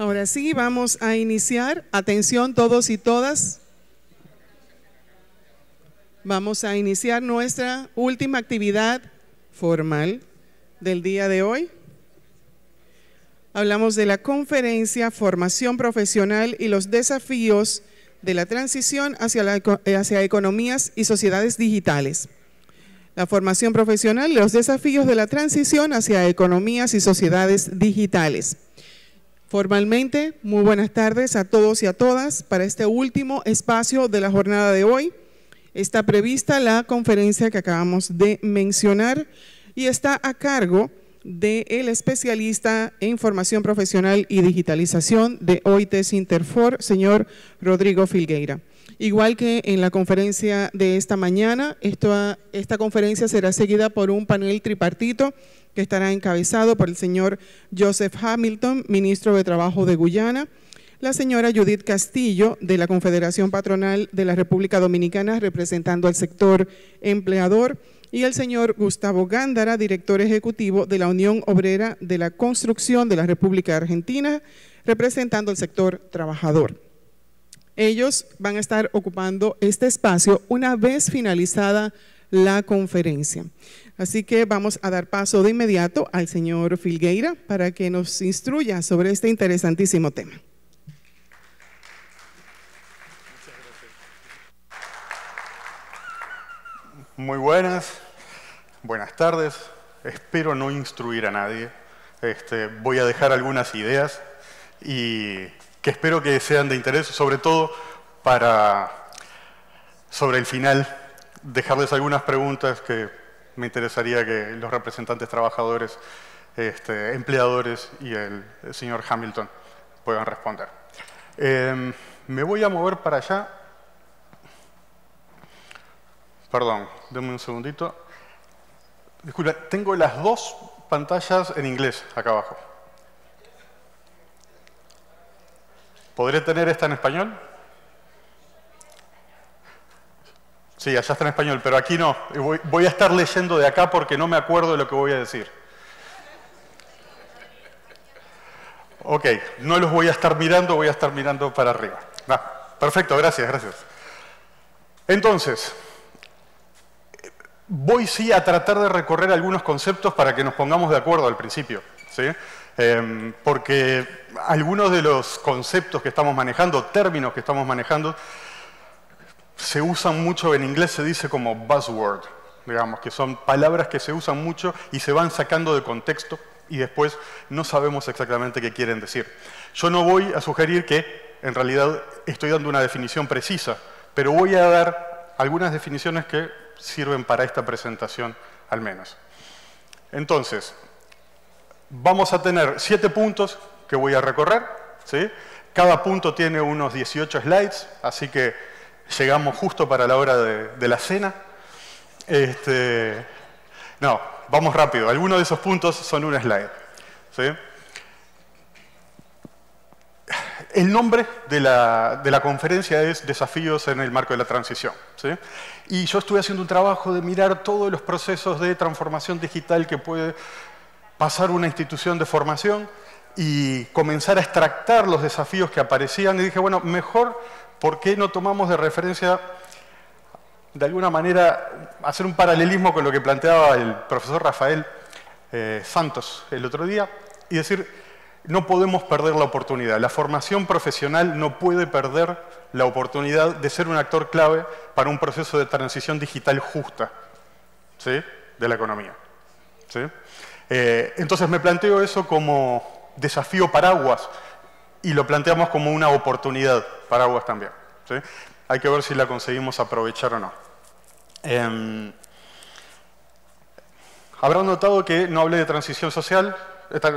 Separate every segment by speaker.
Speaker 1: Ahora sí, vamos a iniciar. Atención todos y todas. Vamos a iniciar nuestra última actividad formal del día de hoy. Hablamos de la conferencia Formación Profesional y los desafíos de la transición hacia, la, hacia economías y sociedades digitales. La formación profesional y los desafíos de la transición hacia economías y sociedades digitales. Formalmente, muy buenas tardes a todos y a todas para este último espacio de la jornada de hoy. Está prevista la conferencia que acabamos de mencionar y está a cargo del especialista en formación profesional y digitalización de OITES Interfor, señor Rodrigo Filgueira. Igual que en la conferencia de esta mañana, esta conferencia será seguida por un panel tripartito que estará encabezado por el señor Joseph Hamilton, ministro de Trabajo de Guyana, la señora Judith Castillo, de la Confederación Patronal de la República Dominicana, representando al sector empleador, y el señor Gustavo Gándara, director ejecutivo de la Unión Obrera de la Construcción de la República Argentina, representando al sector trabajador. Ellos van a estar ocupando este espacio una vez finalizada la conferencia. Así que vamos a dar paso de inmediato al señor Filgueira para que nos instruya sobre este interesantísimo tema.
Speaker 2: Muy buenas, buenas tardes. Espero no instruir a nadie. Este, voy a dejar algunas ideas y que espero que sean de interés, sobre todo para, sobre el final, dejarles algunas preguntas que me interesaría que los representantes trabajadores, este, empleadores y el, señor Hamilton puedan responder. Em, me voy a mover para allá. Perdón, denme un segundito. Disculpa, tengo las dos pantallas en inglés acá abajo. ¿Podré tener esta en español? Sí, allá está en español, pero aquí no. Voy, a estar leyendo de acá porque no me acuerdo de lo que voy a decir. Ok, no los voy a estar mirando, voy a estar mirando para arriba. perfecto, gracias, gracias. Entonces, voy sí a tratar de recorrer algunos conceptos para que nos pongamos de acuerdo al principio. ¿sí? Em, porque algunos de los conceptos que estamos manejando, términos que estamos manejando, se usan mucho, en inglés se dice como buzzword, digamos, que son palabras que se usan mucho y se van sacando de contexto y después no sabemos exactamente qué quieren decir. Yo no voy a sugerir que en realidad estoy dando una definición precisa, pero voy a dar algunas definiciones que sirven para esta presentación al menos. Entonces, vamos a tener siete puntos que voy a recorrer. ¿sí? Cada punto tiene unos 18 slides, así que llegamos justo para la hora de, la cena. Este, no, vamos rápido. Algunos de esos puntos son un slide. El nombre de la, conferencia es Desafíos en el marco de la transición. Y yo estuve haciendo un trabajo de mirar todos los procesos de transformación digital que puede pasar una institución de formación y comenzar a extractar los desafíos que aparecían. Y dije, bueno, mejor ¿por qué no tomamos de referencia, de alguna manera, hacer un paralelismo con lo que planteaba el profesor Rafael eh, Santos el otro día y decir, no podemos perder la oportunidad. La formación profesional no puede perder la oportunidad de ser un actor clave para un proceso de transición digital justa ¿sí? de la economía. Eh, entonces me planteo eso como desafío paraguas y lo planteamos como una oportunidad para aguas también. Hay que ver si la conseguimos aprovechar o no. Eh, Habrán notado que no hablé de transición social,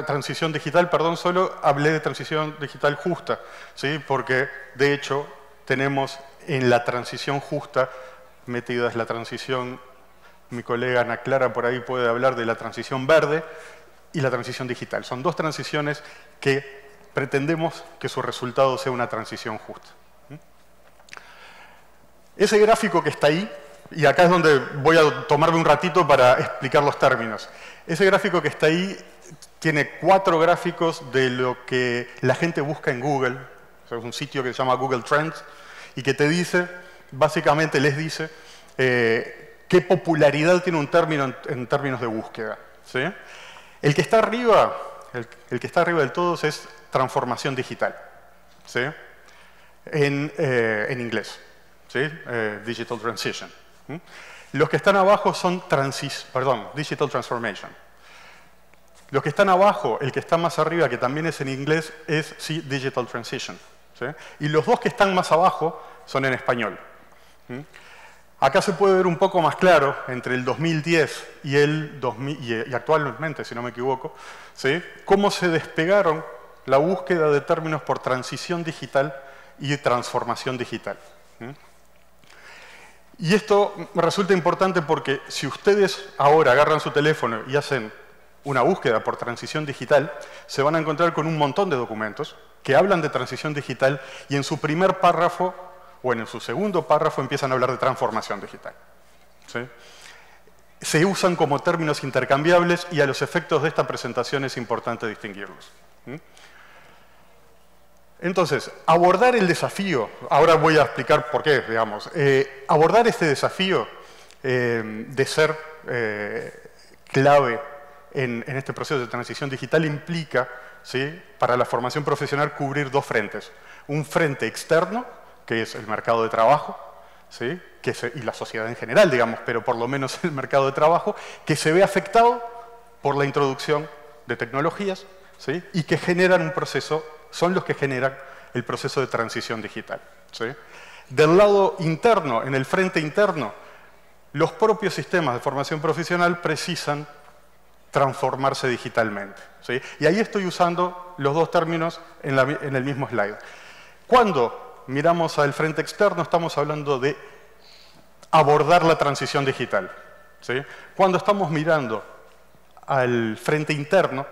Speaker 2: transición digital, perdón, solo hablé de transición digital justa, ¿sí? porque de hecho tenemos en la transición justa metidas la transición, mi colega Ana Clara por ahí puede hablar de la transición verde y la transición digital. Son dos transiciones que pretendemos que su resultado sea una transición justa. Ese gráfico que está ahí, y acá es donde voy a tomarme un ratito para explicar los términos, ese gráfico que está ahí tiene cuatro gráficos de lo que la gente busca en Google. es un sitio que se llama Google Trends y que te dice, básicamente les dice, eh, qué popularidad tiene un término en, términos de búsqueda. El que está arriba, el, que está arriba del todo es transformación digital, en, eh, en, inglés, eh, digital transition. Los que están abajo son transis, perdón, digital transformation. Los que están abajo, el que está más arriba, que también es en inglés, es sí, digital transition. Y los dos que están más abajo son en español. Acá se puede ver un poco más claro entre el 2010 y, el 2000, y actualmente, si no me equivoco, cómo se despegaron la búsqueda de términos por transición digital y transformación digital. Y esto resulta importante porque si ustedes ahora agarran su teléfono y hacen una búsqueda por transición digital, se van a encontrar con un montón de documentos que hablan de transición digital y en su primer párrafo o en su segundo párrafo empiezan a hablar de transformación digital. Se usan como términos intercambiables y a los efectos de esta presentación es importante distinguirlos. Entonces, abordar el desafío, ahora voy a explicar por qué, digamos, eh, abordar este desafío eh, de ser eh, clave en, en, este proceso de transición digital implica, ¿sí? para la formación profesional, cubrir dos frentes. Un frente externo, que es el mercado de trabajo, ¿sí? que y la sociedad en general, digamos, pero por lo menos el mercado de trabajo, que se ve afectado por la introducción de tecnologías ¿sí? y que generan un proceso, son los que generan el proceso de transición digital. ¿sí? Del lado interno, en el frente interno, los propios sistemas de formación profesional precisan transformarse digitalmente. ¿sí? Y ahí estoy usando los dos términos en, el mismo slide. Cuando miramos al frente externo, estamos hablando de abordar la transición digital. Cuando estamos mirando al frente interno,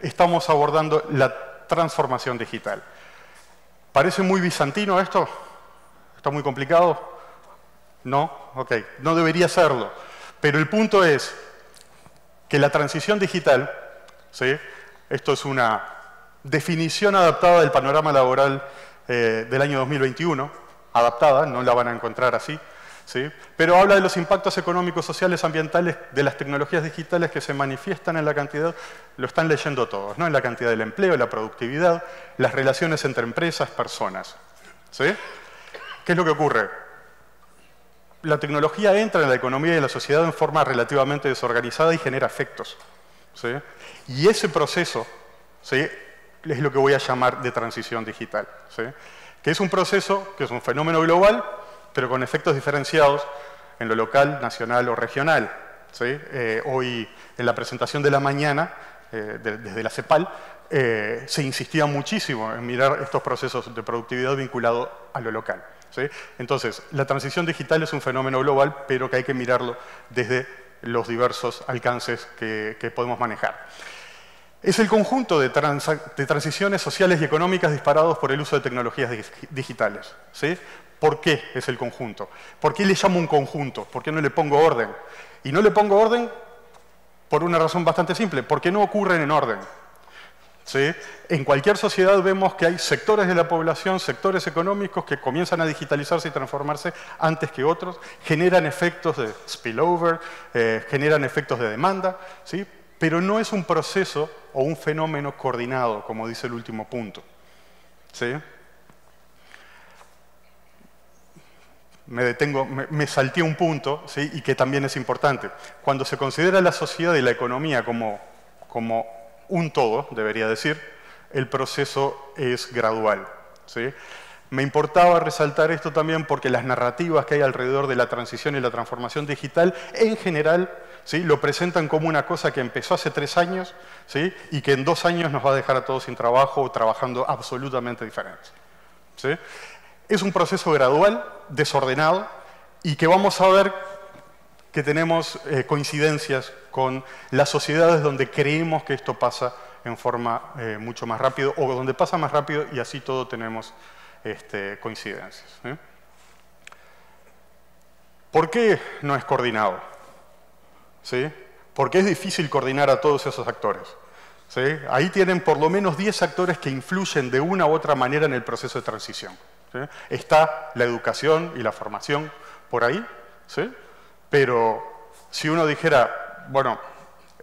Speaker 2: estamos abordando la transformación digital. ¿Parece muy bizantino esto? ¿Está muy complicado? No, ok, no debería serlo. Pero el punto es que la transición digital, esto es una definición adaptada del panorama laboral eh, del año 2021, adaptada, no la van a encontrar así, ¿sí? pero habla de los impactos económicos, sociales, ambientales de las tecnologías digitales que se manifiestan en la cantidad, lo están leyendo todos, ¿no? en la cantidad del empleo, la productividad, las relaciones entre empresas, personas. ¿sí? ¿Qué es lo que ocurre? La tecnología entra en la economía y en la sociedad en forma relativamente desorganizada y genera efectos. ¿sí? Y ese proceso ¿sí? Es lo que voy a llamar de transición digital, que es un proceso, que es un fenómeno global, pero con efectos diferenciados en lo local, nacional o regional. Eh, hoy, en la presentación de la mañana, eh, desde la CEPAL, eh, se insistía muchísimo en mirar estos procesos de productividad vinculados a lo local. Entonces, la transición digital es un fenómeno global, pero que hay que mirarlo desde los diversos alcances que podemos manejar. Es el conjunto de, transiciones sociales y económicas disparados por el uso de tecnologías digitales. ¿sí? ¿Por qué es el conjunto? ¿Por qué le llamo un conjunto? ¿Por qué no le pongo orden? Y no le pongo orden por una razón bastante simple, porque no ocurren en orden. ¿Sí? En cualquier sociedad vemos que hay sectores de la población, sectores económicos que comienzan a digitalizarse y transformarse antes que otros, generan efectos de spillover, eh, generan efectos de demanda, ¿sí? Pero no es un proceso o un fenómeno coordinado, como dice el último punto. ¿Sí? Me detengo, me, salté un punto, ¿sí? y que también es importante. Cuando se considera la sociedad y la economía como, como un todo, debería decir, el proceso es gradual. ¿sí? Me importaba resaltar esto también porque las narrativas que hay alrededor de la transición y la transformación digital, en general, lo presentan como una cosa que empezó hace tres años ¿sí? y que en dos años nos va a dejar a todos sin trabajo o trabajando absolutamente diferentes. Es un proceso gradual, desordenado, y que vamos a ver que tenemos eh, coincidencias con las sociedades donde creemos que esto pasa en forma eh, mucho más rápido o donde pasa más rápido y así todo tenemos este, coincidencias. ¿Por qué no es coordinado? ¿Sí? Porque es difícil coordinar a todos esos actores. Ahí tienen por lo menos 10 actores que influyen de una u otra manera en el proceso de transición. Está la educación y la formación por ahí, pero si uno dijera, bueno,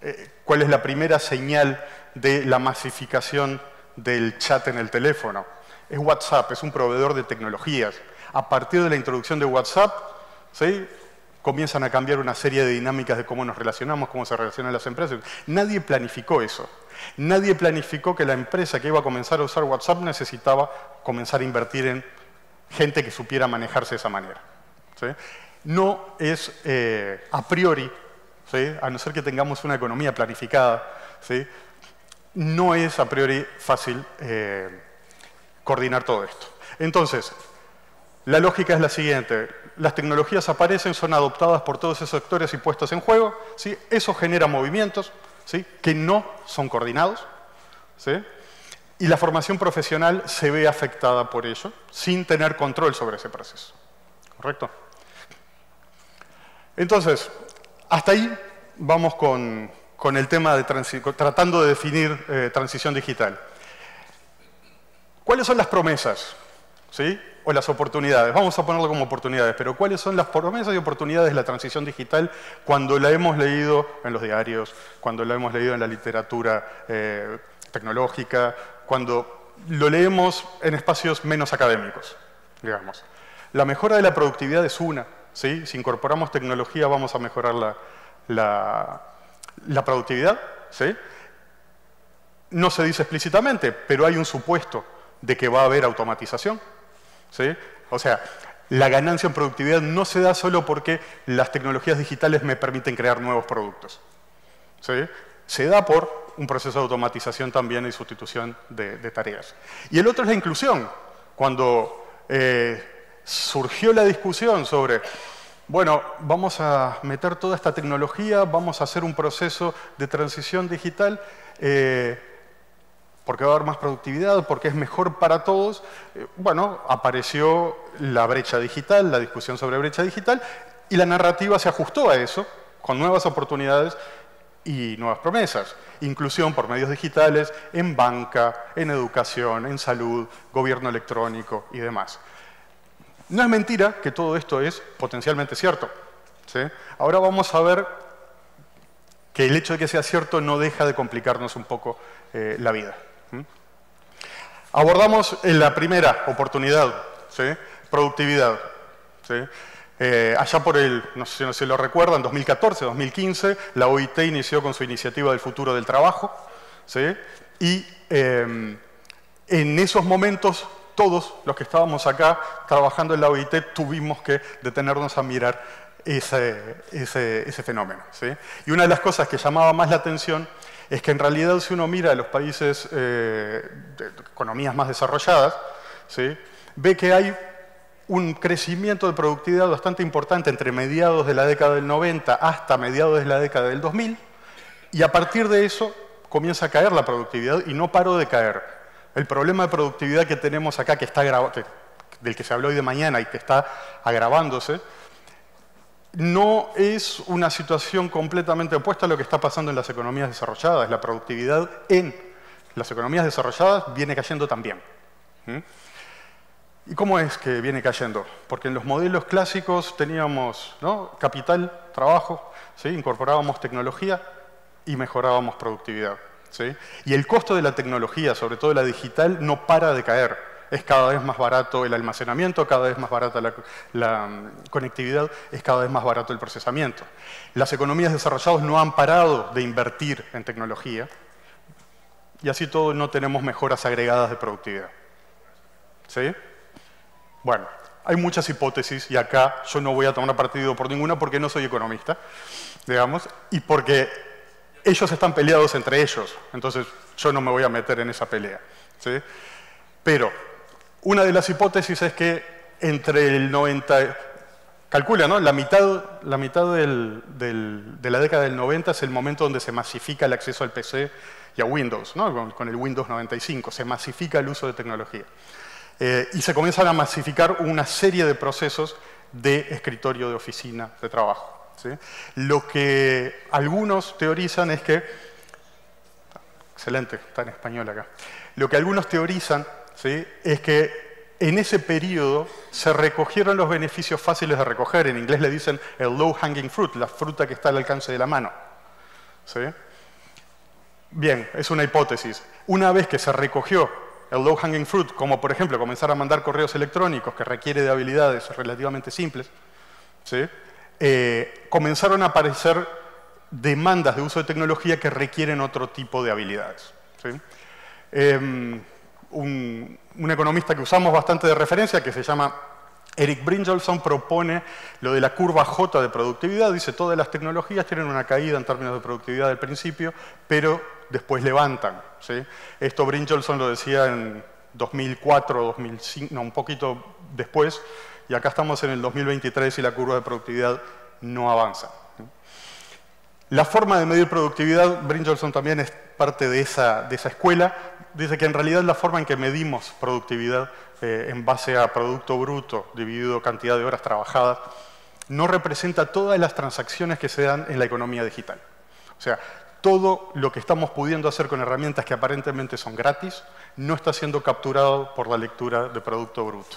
Speaker 2: eh, ¿cuál es la primera señal de la masificación del chat en el teléfono? Es WhatsApp, es un proveedor de tecnologías. A partir de la introducción de WhatsApp, ¿sí? Comienzan a cambiar una serie de dinámicas de cómo nos relacionamos, cómo se relacionan las empresas. Nadie planificó eso. Nadie planificó que la empresa que iba a comenzar a usar WhatsApp necesitaba comenzar a invertir en gente que supiera manejarse de esa manera. No es eh, a priori, a no ser que tengamos una economía planificada, no es a priori fácil eh, coordinar todo esto. Entonces, la lógica es la siguiente. Las tecnologías aparecen, son adoptadas por todos esos sectores y puestos en juego. ¿sí? Eso genera movimientos ¿sí? que no son coordinados. ¿sí? Y la formación profesional se ve afectada por ello, sin tener control sobre ese proceso. ¿Correcto? Entonces, hasta ahí vamos con, el tema de tratando de definir eh, transición digital. ¿Cuáles son las promesas? ¿Sí? O las oportunidades. Vamos a ponerlo como oportunidades, pero ¿cuáles son las promesas y oportunidades de la transición digital cuando la hemos leído en los diarios, cuando la hemos leído en la literatura eh, tecnológica, cuando lo leemos en espacios menos académicos, digamos? La mejora de la productividad es una. ¿sí? Si incorporamos tecnología vamos a mejorar la, la, la productividad. ¿sí? No se dice explícitamente, pero hay un supuesto de que va a haber automatización. ¿Sí? O sea, la ganancia en productividad no se da solo porque las tecnologías digitales me permiten crear nuevos productos. ¿sí? Se da por un proceso de automatización también y sustitución de, tareas. Y el otro es la inclusión. Cuando eh, surgió la discusión sobre, bueno, vamos a meter toda esta tecnología, vamos a hacer un proceso de transición digital, eh, porque va a haber más productividad, porque es mejor para todos, eh, bueno, apareció la brecha digital, la discusión sobre brecha digital, y la narrativa se ajustó a eso, con nuevas oportunidades y nuevas promesas. Inclusión por medios digitales en banca, en educación, en salud, gobierno electrónico y demás. No es mentira que todo esto es potencialmente cierto. Ahora vamos a ver que el hecho de que sea cierto no deja de complicarnos un poco eh, la vida. Abordamos en la primera oportunidad, productividad. Eh, allá por el, no sé si lo recuerdan, 2014, 2015, la OIT inició con su iniciativa del futuro del trabajo. Y em, en esos momentos, todos los que estábamos acá trabajando en la OIT tuvimos que detenernos a mirar ese, ese fenómeno. Y una de las cosas que llamaba más la atención es que en realidad si uno mira los países eh, de economías más desarrolladas, ¿sí? ve que hay un crecimiento de productividad bastante importante entre mediados de la década del 90 hasta mediados de la década del 2000, y a partir de eso comienza a caer la productividad y no paró de caer. El problema de productividad que tenemos acá, que está del que se habló hoy de mañana y que está agravándose, no es una situación completamente opuesta a lo que está pasando en las economías desarrolladas. La productividad en las economías desarrolladas viene cayendo también. ¿Y cómo es que viene cayendo? Porque en los modelos clásicos teníamos capital, trabajo, incorporábamos tecnología y mejorábamos productividad. Y el costo de la tecnología, sobre todo la digital, no para de caer es cada vez más barato el almacenamiento, cada vez más barata la, mm, conectividad, es cada vez más barato el procesamiento. Las economías desarrolladas no han parado de invertir en tecnología y así todo no tenemos mejoras agregadas de productividad. ¿Sí? Bueno, hay muchas hipótesis y acá yo no voy a tomar partido por ninguna porque no soy economista, digamos, y porque ellos están peleados entre ellos, entonces yo no me voy a meter en esa pelea. ¿sí? Pero una de las hipótesis es que entre el 90... Calcula, ¿no? La mitad, la mitad de la década del 90 es el momento donde se masifica el acceso al PC y a Windows, ¿no? con, el Windows 95. Se masifica el uso de tecnología. Eh, y se comienzan a masificar una serie de procesos de escritorio, de oficina, de trabajo. Lo que algunos teorizan es que excelente, está en español acá. Lo que algunos teorizan ¿sí? es que en ese periodo se recogieron los beneficios fáciles de recoger. En inglés le dicen el low hanging fruit, la fruta que está al alcance de la mano. ¿Sí? Bien, es una hipótesis. Una vez que se recogió el low hanging fruit, como por ejemplo comenzar a mandar correos electrónicos que requiere de habilidades relativamente simples, ¿sí? Eh, comenzaron a aparecer demandas de uso de tecnología que requieren otro tipo de habilidades. Em, un, economista que usamos bastante de referencia, que se llama Eric Brynjolfsson, propone lo de la curva J de productividad. Dice, todas las tecnologías tienen una caída en términos de productividad al principio, pero después levantan. Esto Brynjolfsson lo decía en 2004, 2005, no, un poquito después, y acá estamos en el 2023 y la curva de productividad no avanza. La forma de medir productividad, Brynjolfsson también es parte de esa, de esa escuela, dice que en realidad la forma en que medimos productividad eh, en base a producto bruto dividido cantidad de horas trabajadas no representa todas las transacciones que se dan en la economía digital. O sea, todo lo que estamos pudiendo hacer con herramientas que aparentemente son gratis no está siendo capturado por la lectura de producto bruto.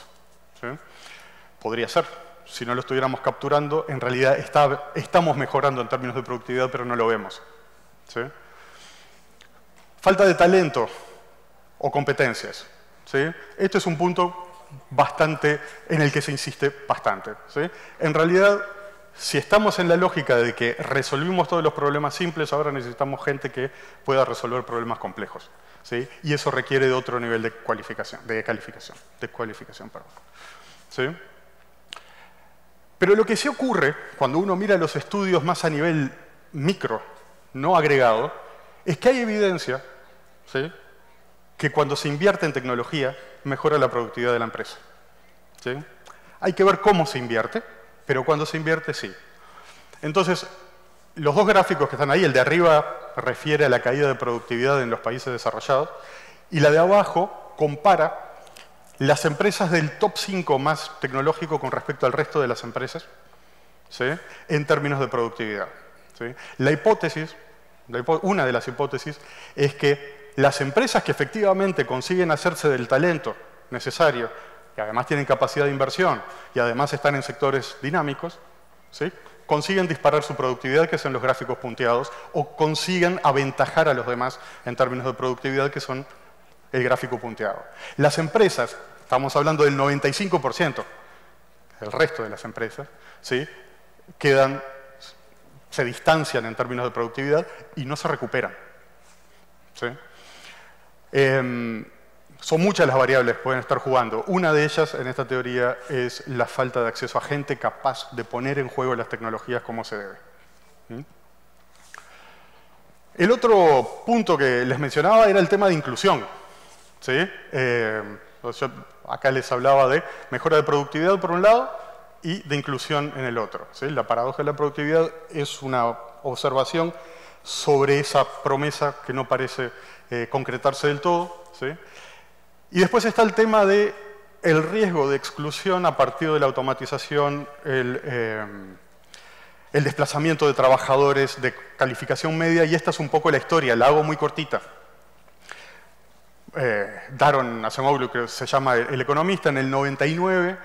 Speaker 2: Podría ser, si no lo estuviéramos capturando, en realidad estamos mejorando en términos de productividad, pero no lo vemos. Falta de talento o competencias. Este es un punto bastante en el que se insiste bastante. En realidad, si estamos en la lógica de que resolvimos todos los problemas simples, ahora necesitamos gente que pueda resolver problemas complejos. Y eso requiere de otro nivel de cualificación, de calificación, de cualificación, perdón. Pero lo que sí ocurre cuando uno mira los estudios más a nivel micro, no agregado, es que hay evidencia que cuando se invierte en tecnología mejora la productividad de la empresa. Hay que ver cómo se invierte, pero cuando se invierte sí. Entonces, los dos gráficos que están ahí, el de arriba refiere a la caída de productividad en los países desarrollados y la de abajo compara las empresas del top 5 más tecnológico con respecto al resto de las empresas, en términos de productividad. La hipótesis, una de las hipótesis, es que las empresas que efectivamente consiguen hacerse del talento necesario, y además tienen capacidad de inversión, y además están en sectores dinámicos, consiguen disparar su productividad, que son los gráficos punteados, o consiguen aventajar a los demás en términos de productividad, que son el gráfico punteado. Las empresas estamos hablando del 95%, el resto de las empresas, ¿sí? quedan, se distancian en términos de productividad y no se recuperan. Em, son muchas las variables que pueden estar jugando. Una de ellas en esta teoría es la falta de acceso a gente capaz de poner en juego las tecnologías como se debe. ¿Mm? El otro punto que les mencionaba era el tema de inclusión. Em, acá les hablaba de mejora de productividad por un lado y de inclusión en el otro. La paradoja de la productividad es una observación sobre esa promesa que no parece eh, concretarse del todo. Y después está el tema de riesgo de exclusión a partir de la automatización, el, eh, el desplazamiento de trabajadores de calificación media, y esta es un poco la historia, la hago muy cortita eh, Daron Acemoglu, que se llama El Economista, en el 99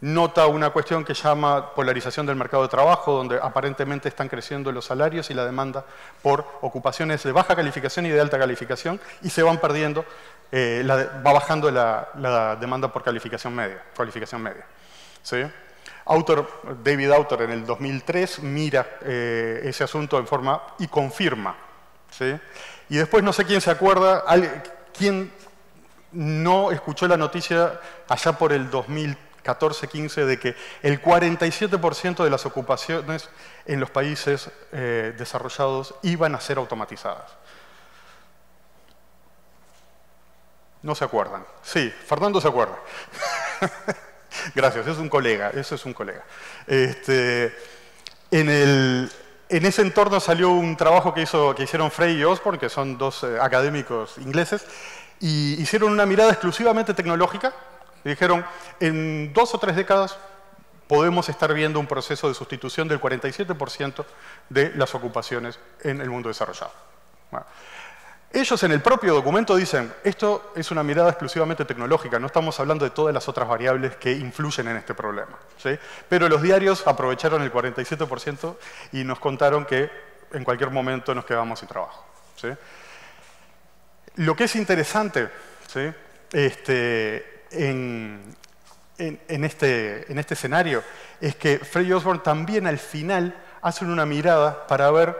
Speaker 2: nota una cuestión que llama polarización del mercado de trabajo, donde aparentemente están creciendo los salarios y la demanda por ocupaciones de baja calificación y de alta calificación, y se van perdiendo, eh, va bajando la, demanda por calificación media. Cualificación media Autor, David Autor en el 2003 mira eh, ese asunto en forma y confirma. Y después no sé quién se acuerda, ¿Quién no escuchó la noticia allá por el 2014-15 de que el 47% de las ocupaciones en los países eh, desarrollados iban a ser automatizadas? No se acuerdan. Sí, Fernando se acuerda. Gracias, es un colega, eso es un colega. Este, en, ese entorno salió un trabajo que hicieron Frey y Osborne, que son dos eh, académicos ingleses, y hicieron una mirada exclusivamente tecnológica dijeron, en dos o tres décadas podemos estar viendo un proceso de sustitución del 47% de las ocupaciones en el mundo desarrollado. Ellos en el propio documento dicen, esto es una mirada exclusivamente tecnológica, no estamos hablando de todas las otras variables que influyen en este problema. Pero los diarios aprovecharon el 47% y nos contaron que en cualquier momento nos quedamos sin trabajo. Lo que es interesante este, en, este, en este escenario es que Frey Osborne también al final hacen una mirada para ver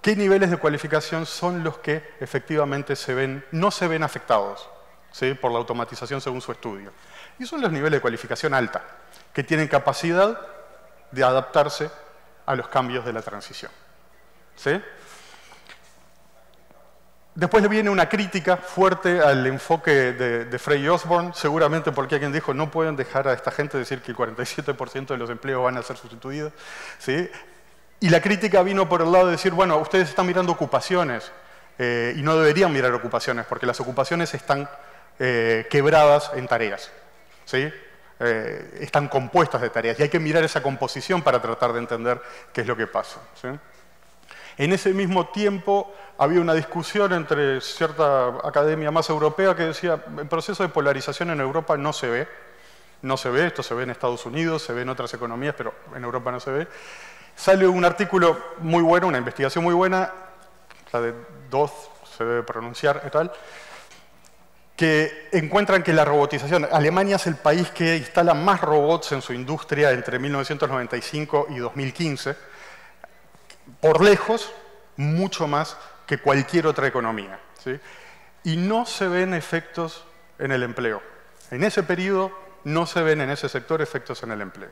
Speaker 2: qué niveles de cualificación son los que efectivamente se ven, no se ven afectados por la automatización según su estudio. Y son los niveles de cualificación alta, que tienen capacidad de adaptarse a los cambios de la transición. Después le viene una crítica fuerte al enfoque de, Frey Osborne, seguramente porque alguien dijo no pueden dejar a esta gente decir que el 47% de los empleos van a ser sustituidos. ¿sí? Y la crítica vino por el lado de decir, bueno, ustedes están mirando ocupaciones eh, y no deberían mirar ocupaciones porque las ocupaciones están eh, quebradas en tareas. ¿sí? Eh, están compuestas de tareas y hay que mirar esa composición para tratar de entender qué es lo que pasa. En ese mismo tiempo había una discusión entre cierta academia más europea que decía, el proceso de polarización en Europa no se ve, no se ve, esto se ve en Estados Unidos, se ve en otras economías, pero en Europa no se ve. Sale un artículo muy bueno, una investigación muy buena, la de Doth, se debe pronunciar y que encuentran que la robotización, Alemania es el país que instala más robots en su industria entre 1995 y 2015, por lejos, mucho más que cualquier otra economía. Y no se ven efectos en el empleo. En ese periodo no se ven en ese sector efectos en el empleo.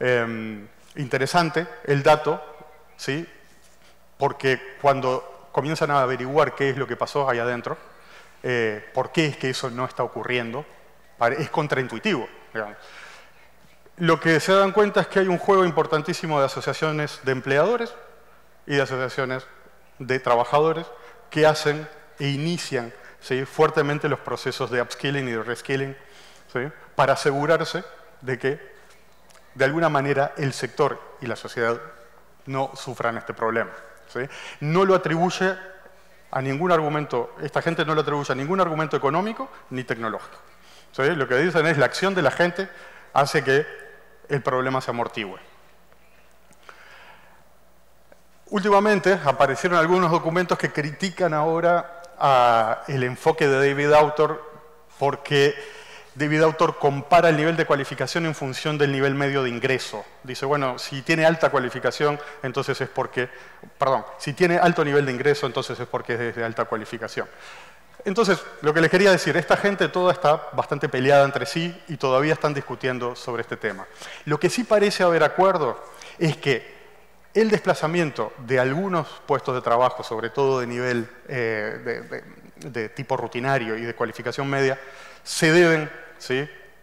Speaker 2: Em, interesante el dato, ¿sí? porque cuando comienzan a averiguar qué es lo que pasó ahí adentro, eh, por qué es que eso no está ocurriendo, es contraintuitivo. Digamos lo que se dan cuenta es que hay un juego importantísimo de asociaciones de empleadores y de asociaciones de trabajadores que hacen e inician fuertemente los procesos de upskilling y de reskilling para asegurarse de que de alguna manera el sector y la sociedad no sufran este problema. No lo atribuye a ningún argumento, esta gente no lo atribuye a ningún argumento económico ni tecnológico. Lo que dicen es la acción de la gente hace que el problema se amortigüe. Últimamente aparecieron algunos documentos que critican ahora el enfoque de David Autor porque David Autor compara el nivel de cualificación en función del nivel medio de ingreso. Dice, bueno, si tiene alta cualificación, entonces es porque, perdón, si tiene alto nivel de ingreso, entonces es porque es de alta cualificación. Entonces, lo que les quería decir, esta gente toda está bastante peleada entre sí y todavía están discutiendo sobre este tema. Lo que sí parece haber acuerdo es que el desplazamiento de algunos puestos de trabajo, sobre todo de nivel eh, de, tipo rutinario y de cualificación media, se deben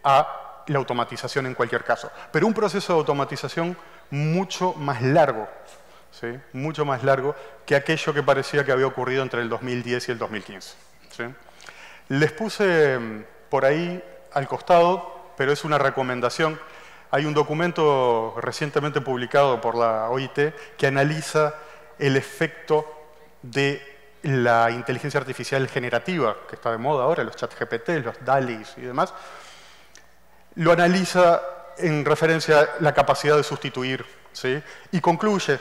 Speaker 2: a la automatización en cualquier caso. Pero un proceso de automatización mucho más largo, mucho más largo que aquello que parecía que había ocurrido entre el 2010 y el 2015. Les puse mm, por ahí al costado, pero es una recomendación. Hay un documento recientemente publicado por la OIT que analiza el efecto de la inteligencia artificial generativa, que está de moda ahora, los chat GPT, los DALIs y demás. Lo analiza en referencia a la capacidad de sustituir, ¿sí? y concluye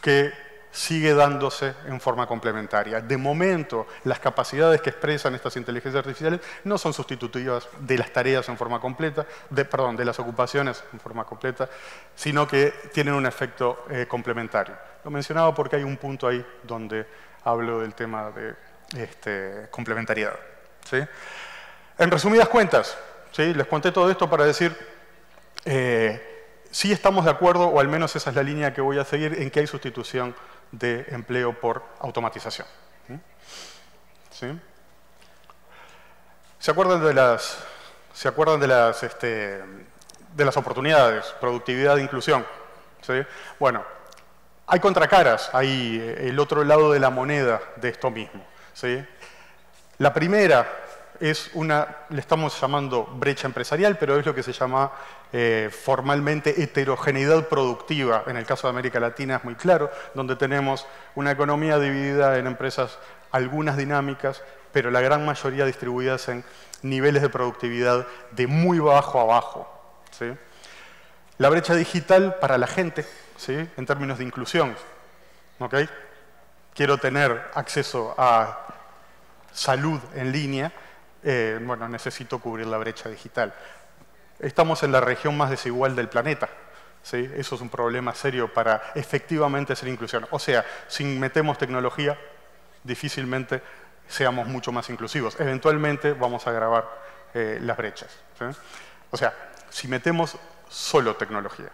Speaker 2: que sigue dándose en forma complementaria. De momento, las capacidades que expresan estas inteligencias artificiales no son sustitutivas de las tareas en forma completa, de, perdón, de las ocupaciones en forma completa, sino que tienen un efecto eh, complementario. Lo mencionaba porque hay un punto ahí donde hablo del tema de este, complementariedad. En resumidas cuentas, les conté todo esto para decir... Eh, sí estamos de acuerdo, o al menos esa es la línea que voy a seguir, en que hay sustitución de empleo por automatización. ¿Se acuerdan de las, se acuerdan de las, este, de las oportunidades, productividad e inclusión? Bueno, hay contracaras, hay eh, el otro lado de la moneda de esto mismo. La primera es una, le estamos llamando brecha empresarial, pero es lo que se llama eh, formalmente heterogeneidad productiva. En el caso de América Latina es muy claro, donde tenemos una economía dividida en empresas, algunas dinámicas, pero la gran mayoría distribuidas en niveles de productividad de muy bajo a bajo. La brecha digital para la gente, ¿sí? en términos de inclusión. Quiero tener acceso a salud en línea, eh, bueno, necesito cubrir la brecha digital. Estamos en la región más desigual del planeta. ¿sí? Eso es un problema serio para efectivamente hacer inclusión. O sea, si metemos tecnología, difícilmente seamos mucho más inclusivos. Eventualmente vamos a agravar eh, las brechas. O sea, si metemos solo tecnología.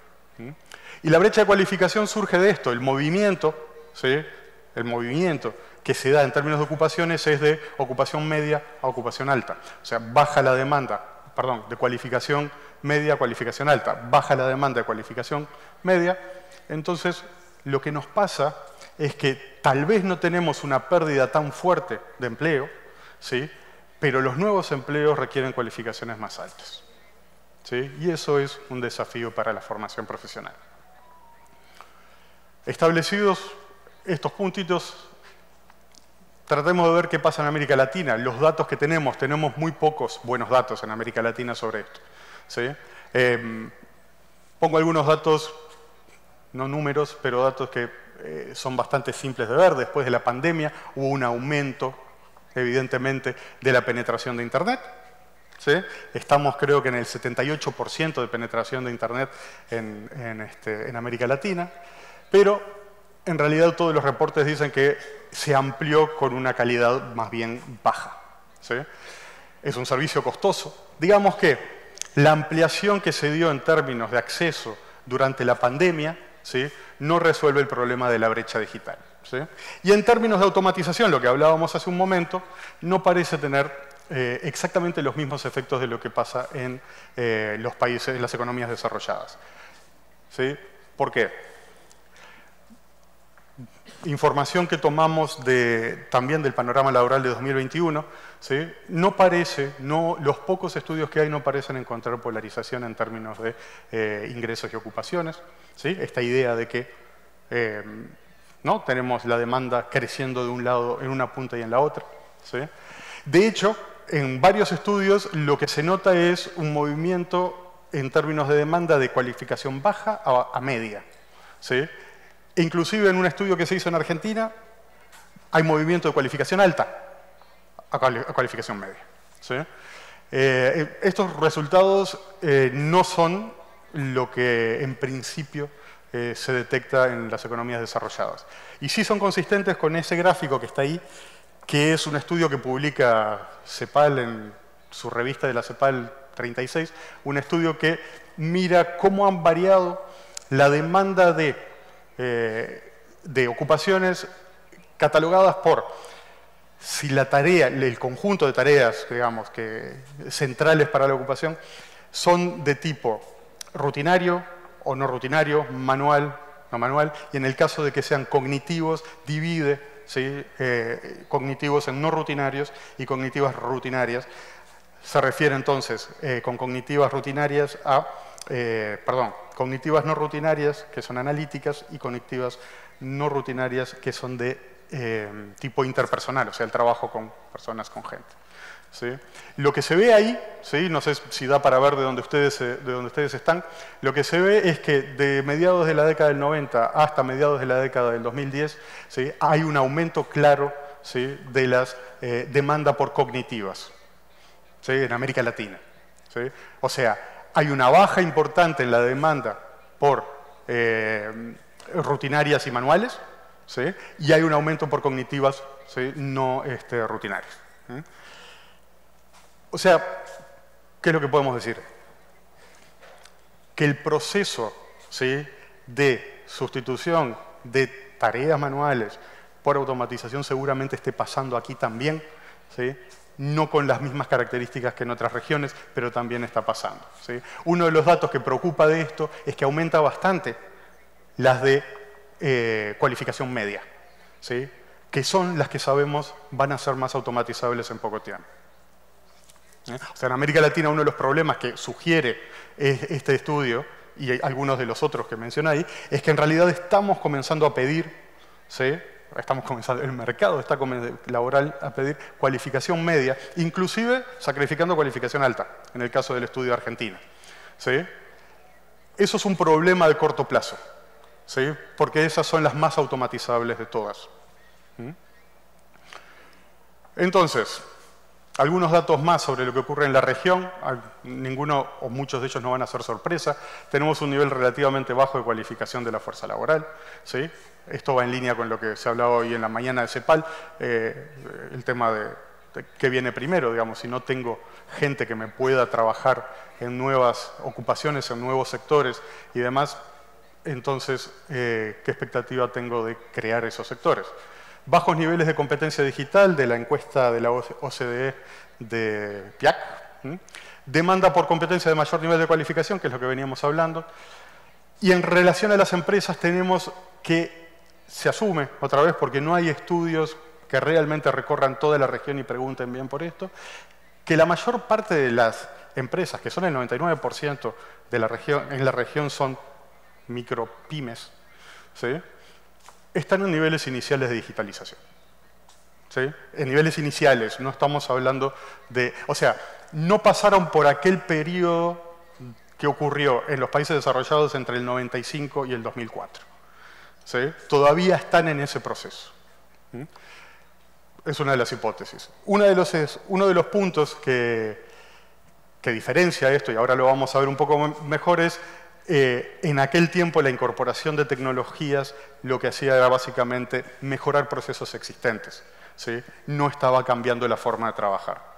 Speaker 2: Y la brecha de cualificación surge de esto, el movimiento, ¿sí? El movimiento que se da en términos de ocupaciones es de ocupación media a ocupación alta. O sea, baja la demanda, perdón, de cualificación media a cualificación alta, baja la demanda de cualificación media, entonces lo que nos pasa es que tal vez no tenemos una pérdida tan fuerte de empleo, ¿sí? pero los nuevos empleos requieren cualificaciones más altas. ¿sí? Y eso es un desafío para la formación profesional. Establecidos estos puntitos, tratemos de ver qué pasa en América Latina. Los datos que tenemos, tenemos muy pocos buenos datos en América Latina sobre esto. Em, pongo algunos datos, no números, pero datos que eh, son bastante simples de ver. Después de la pandemia hubo un aumento, evidentemente, de la penetración de Internet. ¿sí? Estamos creo que en el 78% de penetración de Internet en, este, en América Latina. Pero en realidad todos los reportes dicen que se amplió con una calidad más bien baja. Es un servicio costoso. Digamos que la ampliación que se dio en términos de acceso durante la pandemia no resuelve el problema de la brecha digital. Y en términos de automatización, lo que hablábamos hace un momento, no parece tener eh, exactamente los mismos efectos de lo que pasa en eh, los países, en las economías desarrolladas. ¿Por qué? Información que tomamos también del panorama laboral de 2021, ¿sí? no parece, los pocos estudios que hay no parecen encontrar polarización en términos de eh, ingresos y ocupaciones. Esta idea de que eh, tenemos la demanda creciendo de un lado en una punta y en la otra. De hecho, en varios estudios lo que se nota es un movimiento en términos de demanda de cualificación baja a, media. Inclusive en un estudio que se hizo en Argentina, hay movimiento de cualificación alta a, cualificación media. Eh, estos resultados eh, no son lo que en principio eh, se detecta en las economías desarrolladas. Y sí son consistentes con ese gráfico que está ahí, que es un estudio que publica CEPAL en su revista de la CEPAL 36, un estudio que mira cómo han variado la demanda de eh, de ocupaciones catalogadas por si la tarea, el conjunto de tareas, digamos, que, centrales para la ocupación, son de tipo rutinario o no rutinario, manual, no manual, y en el caso de que sean cognitivos, divide eh, cognitivos en no rutinarios y cognitivas rutinarias. Se refiere entonces eh, con cognitivas rutinarias a perdón, cognitivas no rutinarias, que son analíticas, y cognitivas no rutinarias, que son de eh, tipo interpersonal, o sea, el trabajo con personas, con gente. Lo que se ve ahí, ¿sí? no sé si da para ver de donde, ustedes, de donde ustedes están, lo que se ve es que de mediados de la década del 90 hasta mediados de la década del 2010 ¿sí? hay un aumento claro ¿sí? de las eh, demanda por cognitivas en América Latina. O sea, hay una baja importante en la demanda por eh, rutinarias y manuales, y hay un aumento por cognitivas no este, rutinarias. O sea, ¿qué es lo que podemos decir? Que el proceso de sustitución de tareas manuales por automatización seguramente esté pasando aquí también, ¿sí? No con las mismas características que en otras regiones, pero también está pasando. Uno de los datos que preocupa de esto es que aumenta bastante las de eh, cualificación media, que son las que sabemos van a ser más automatizables en poco tiempo. ¿eh? O sea, en América Latina uno de los problemas que sugiere este estudio y algunos de los otros que mencioné ahí, es que en realidad estamos comenzando a pedir, ¿sí? Estamos comenzando, el mercado está laboral a pedir cualificación media, inclusive sacrificando cualificación alta, en el caso del estudio de Argentina. ¿sí? Eso es un problema de corto plazo, ¿sí? porque esas son las más automatizables de todas. Entonces, algunos datos más sobre lo que ocurre en la región, ninguno o muchos de ellos no van a ser sorpresa. Tenemos un nivel relativamente bajo de cualificación de la fuerza laboral. ¿sí? Esto va en línea con lo que se hablaba hoy en la mañana de CEPAL, eh, el tema de, qué viene primero, digamos, si no tengo gente que me pueda trabajar en nuevas ocupaciones, en nuevos sectores y demás, entonces, eh, ¿qué expectativa tengo de crear esos sectores? Bajos niveles de competencia digital de la encuesta de la OCDE de PIAC. Demanda por competencia de mayor nivel de cualificación, que es lo que veníamos hablando. Y en relación a las empresas tenemos que se asume, otra vez, porque no hay estudios que realmente recorran toda la región y pregunten bien por esto, que la mayor parte de las empresas, que son el 99% de la región, en la región son micropymes, ¿sí? Están en niveles iniciales de digitalización. ¿sí? En niveles iniciales, no estamos hablando de... O sea, no pasaron por aquel periodo que ocurrió en los países desarrollados entre el 95 y el 2004 todavía están en ese proceso. Es una de las hipótesis. Uno de los, uno de los puntos que, que, diferencia esto, y ahora lo vamos a ver un poco mejor, es eh, en aquel tiempo la incorporación de tecnologías lo que hacía era básicamente mejorar procesos existentes. No estaba cambiando la forma de trabajar.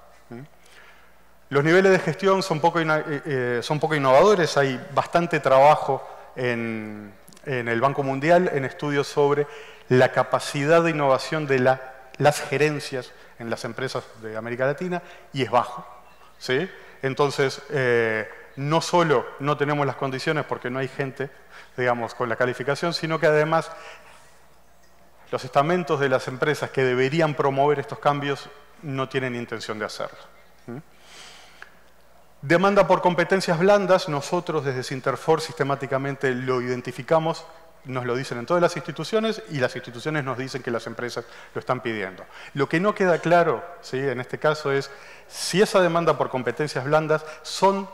Speaker 2: Los niveles de gestión son poco, eh, eh, son poco innovadores, hay bastante trabajo en, en el Banco Mundial en estudios sobre la capacidad de innovación de las gerencias en las empresas de América Latina y es bajo. ¿sí? Entonces, eh, no solo no tenemos las condiciones porque no hay gente, digamos, con la calificación, sino que además los estamentos de las empresas que deberían promover estos cambios no tienen intención de hacerlo. Demanda por competencias blandas, nosotros desde Sinterfor sistemáticamente lo identificamos, nos lo dicen en todas las instituciones y las instituciones nos dicen que las empresas lo están pidiendo. Lo que no queda claro ¿sí? en este caso es si esa demanda por competencias blandas son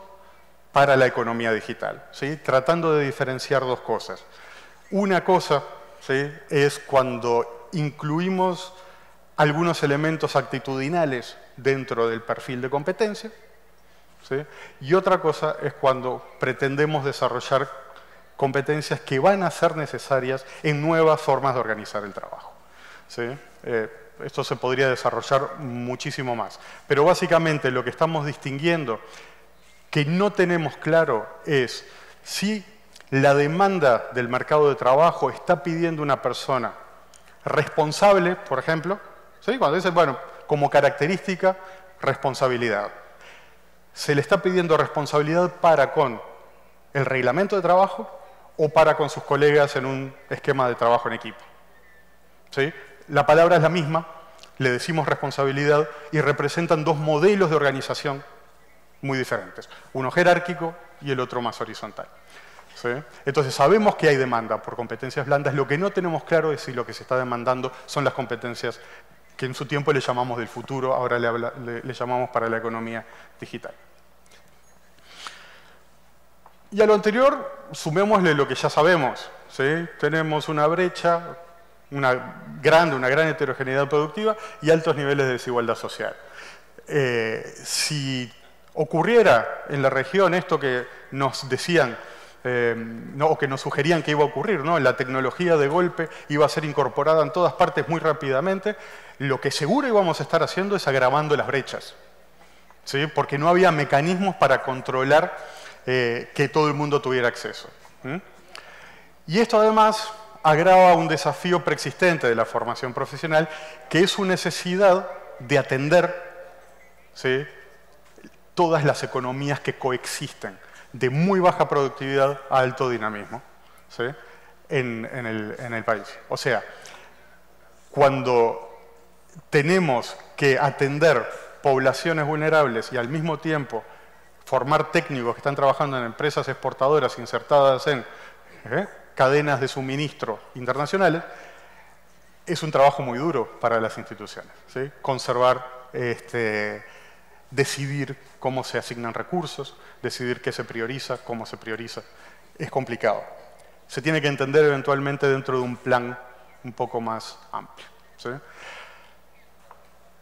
Speaker 2: para la economía digital, ¿sí? tratando de diferenciar dos cosas. Una cosa ¿sí? es cuando incluimos algunos elementos actitudinales dentro del perfil de competencia, y otra cosa es cuando pretendemos desarrollar competencias que van a ser necesarias en nuevas formas de organizar el trabajo. Eh, esto se podría desarrollar muchísimo más. Pero básicamente lo que estamos distinguiendo que no tenemos claro es si la demanda del mercado de trabajo está pidiendo una persona responsable, por ejemplo, cuando dice, bueno, como característica, responsabilidad se le está pidiendo responsabilidad para con el reglamento de trabajo o para con sus colegas en un esquema de trabajo en equipo. ¿Sí? La palabra es la misma, le decimos responsabilidad y representan dos modelos de organización muy diferentes, uno jerárquico y el otro más horizontal. Entonces sabemos que hay demanda por competencias blandas, lo que no tenemos claro es si lo que se está demandando son las competencias que en su tiempo le llamamos del futuro, ahora le, llamamos para la economía digital. Y a lo anterior, sumémosle lo que ya sabemos. Tenemos una brecha una grande, una gran heterogeneidad productiva y altos niveles de desigualdad social. Eh, si ocurriera en la región esto que nos decían eh, o que nos sugerían que iba a ocurrir, ¿no? la tecnología de golpe iba a ser incorporada en todas partes muy rápidamente, lo que seguro íbamos a estar haciendo es agravando las brechas, ¿sí? porque no había mecanismos para controlar eh, que todo el mundo tuviera acceso. Y esto además agrava un desafío preexistente de la formación profesional, que es su necesidad de atender todas las economías que coexisten de muy baja productividad a alto dinamismo en, el, país. O sea, cuando tenemos que atender poblaciones vulnerables y al mismo tiempo formar técnicos que están trabajando en empresas exportadoras insertadas en ¿eh? cadenas de suministro internacionales, es un trabajo muy duro para las instituciones. Conservar, este, decidir cómo se asignan recursos, decidir qué se prioriza, cómo se prioriza, es complicado. Se tiene que entender eventualmente dentro de un plan un poco más amplio.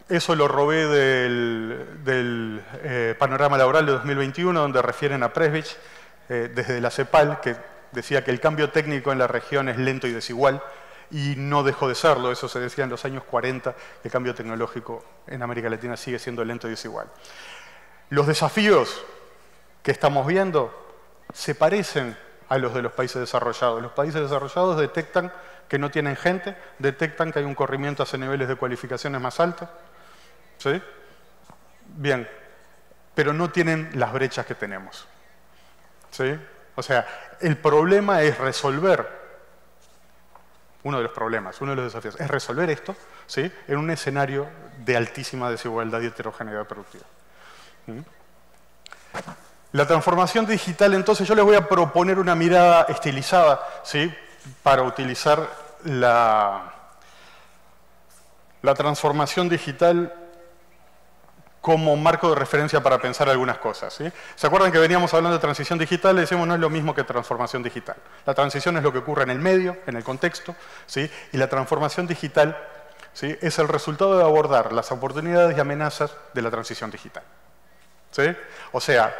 Speaker 2: Eso lo robé del, eh, panorama laboral de 2021, donde refieren a Presbich, eh, desde la CEPAL, que decía que el cambio técnico en la región es lento y desigual, y no dejó de serlo, eso se decía en los años 40, el cambio tecnológico en América Latina sigue siendo lento y desigual. Los desafíos que estamos viendo se parecen a los de los países desarrollados. Los países desarrollados detectan que no tienen gente, detectan que hay un corrimiento hacia niveles de cualificaciones más altos, ¿Sí? Bien, pero no tienen las brechas que tenemos. ¿Sí? O sea, el problema es resolver, uno de los problemas, uno de los desafíos, es resolver esto ¿sí? en un escenario de altísima desigualdad y heterogeneidad productiva. ¿Mm? La transformación digital, entonces yo les voy a proponer una mirada estilizada ¿sí? para utilizar la, la transformación digital como marco de referencia para pensar algunas cosas. ¿Se acuerdan que veníamos hablando de transición digital? Le decimos no es lo mismo que transformación digital. La transición es lo que ocurre en el medio, en el contexto, ¿sí? y la transformación digital ¿sí? es el resultado de abordar las oportunidades y amenazas de la transición digital. ¿sí? O sea,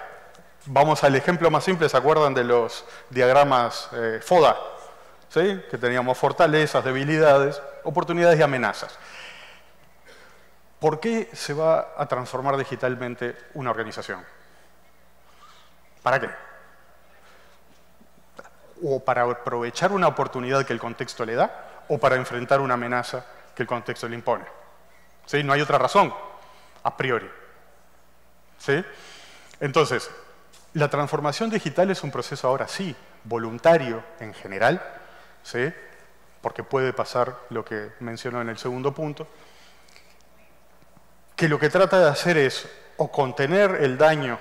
Speaker 2: vamos al ejemplo más simple, ¿se acuerdan de los diagramas eh, FODA? ¿sí? Que teníamos fortalezas, debilidades, oportunidades y amenazas. ¿Por qué se va a transformar digitalmente una organización? ¿Para qué? ¿O para aprovechar una oportunidad que el contexto le da? ¿O para enfrentar una amenaza que el contexto le impone? ¿Sí? No hay otra razón, a priori. ¿Sí? Entonces, la transformación digital es un proceso ahora sí, voluntario en general, ¿sí? porque puede pasar lo que mencionó en el segundo punto, que lo que trata de hacer es o contener el daño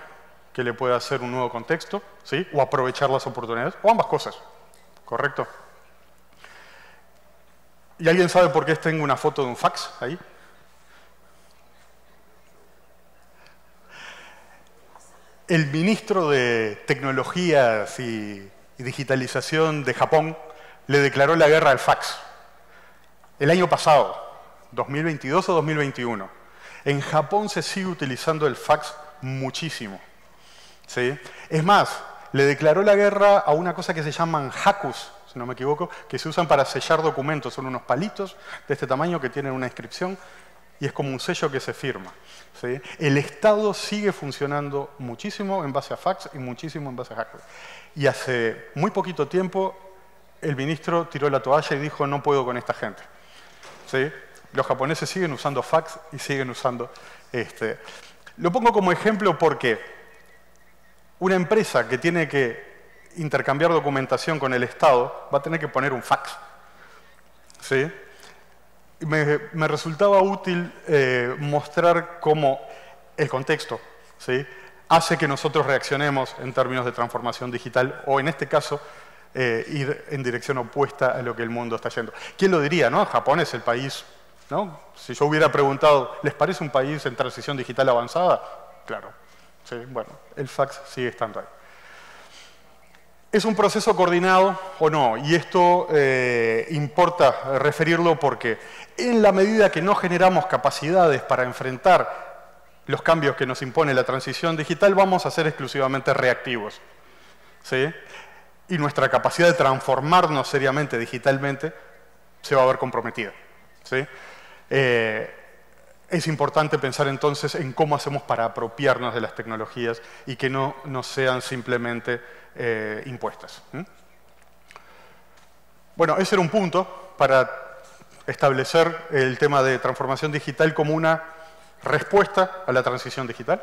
Speaker 2: que le puede hacer un nuevo contexto, ¿sí? o aprovechar las oportunidades, o ambas cosas, ¿correcto? ¿Y alguien sabe por qué tengo una foto de un fax ahí? El ministro de Tecnologías y Digitalización de Japón le declaró la guerra al fax el año pasado, 2022 o 2021. En Japón se sigue utilizando el fax muchísimo. ¿sí? Es más, le declaró la guerra a una cosa que se llaman hakus, si no me equivoco, que se usan para sellar documentos. Son unos palitos de este tamaño que tienen una inscripción y es como un sello que se firma. ¿sí? El Estado sigue funcionando muchísimo en base a fax y muchísimo en base a hakus. Y hace muy poquito tiempo el ministro tiró la toalla y dijo no puedo con esta gente. ¿sí? Los japoneses siguen usando fax y siguen usando... Este. Lo pongo como ejemplo porque una empresa que tiene que intercambiar documentación con el Estado va a tener que poner un fax. ¿Sí? me, resultaba útil eh, mostrar cómo el contexto ¿sí? hace que nosotros reaccionemos en términos de transformación digital o en este caso eh, ir en dirección opuesta a lo que el mundo está yendo. ¿Quién lo diría? No? Japón es el país si yo hubiera preguntado, ¿les parece un país en transición digital avanzada? Claro. Sí, bueno, el fax sigue estando ahí. ¿Es un proceso coordinado o no? Y esto eh, importa referirlo porque en la medida que no generamos capacidades para enfrentar los cambios que nos impone la transición digital, vamos a ser exclusivamente reactivos. ¿sí? Y nuestra capacidad de transformarnos seriamente digitalmente se va a ver comprometida. ¿sí? Eh, es importante pensar entonces en cómo hacemos para apropiarnos de las tecnologías y que no nos sean simplemente eh, impuestas. Bueno, ese era un punto para establecer el tema de transformación digital como una respuesta a la transición digital.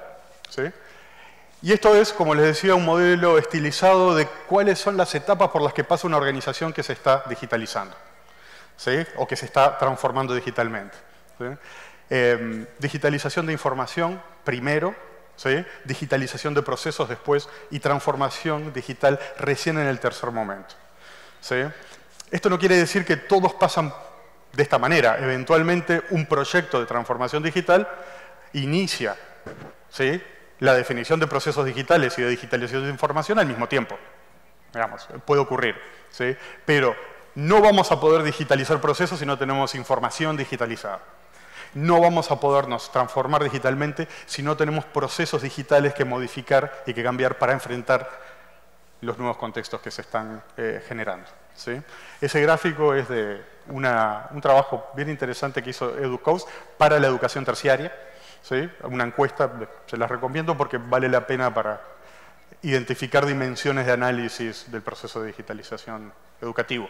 Speaker 2: Y esto es, como les decía, un modelo estilizado de cuáles son las etapas por las que pasa una organización que se está digitalizando o que se está transformando digitalmente. Em, digitalización de información, primero, ¿sí? digitalización de procesos después y transformación digital recién en el tercer momento. ¿sí? Esto no quiere decir que todos pasan de esta manera. Eventualmente un proyecto de transformación digital inicia ¿sí? la definición de procesos digitales y de digitalización de información al mismo tiempo. Digamos, puede ocurrir. ¿sí? Pero no vamos a poder digitalizar procesos si no tenemos información digitalizada. No vamos a podernos transformar digitalmente si no tenemos procesos digitales que modificar y que cambiar para enfrentar los nuevos contextos que se están eh, generando. Ese gráfico es de un trabajo bien interesante que hizo EduCoast para la educación terciaria. Una encuesta, se las recomiendo porque vale la pena para identificar dimensiones de análisis del proceso de digitalización educativo.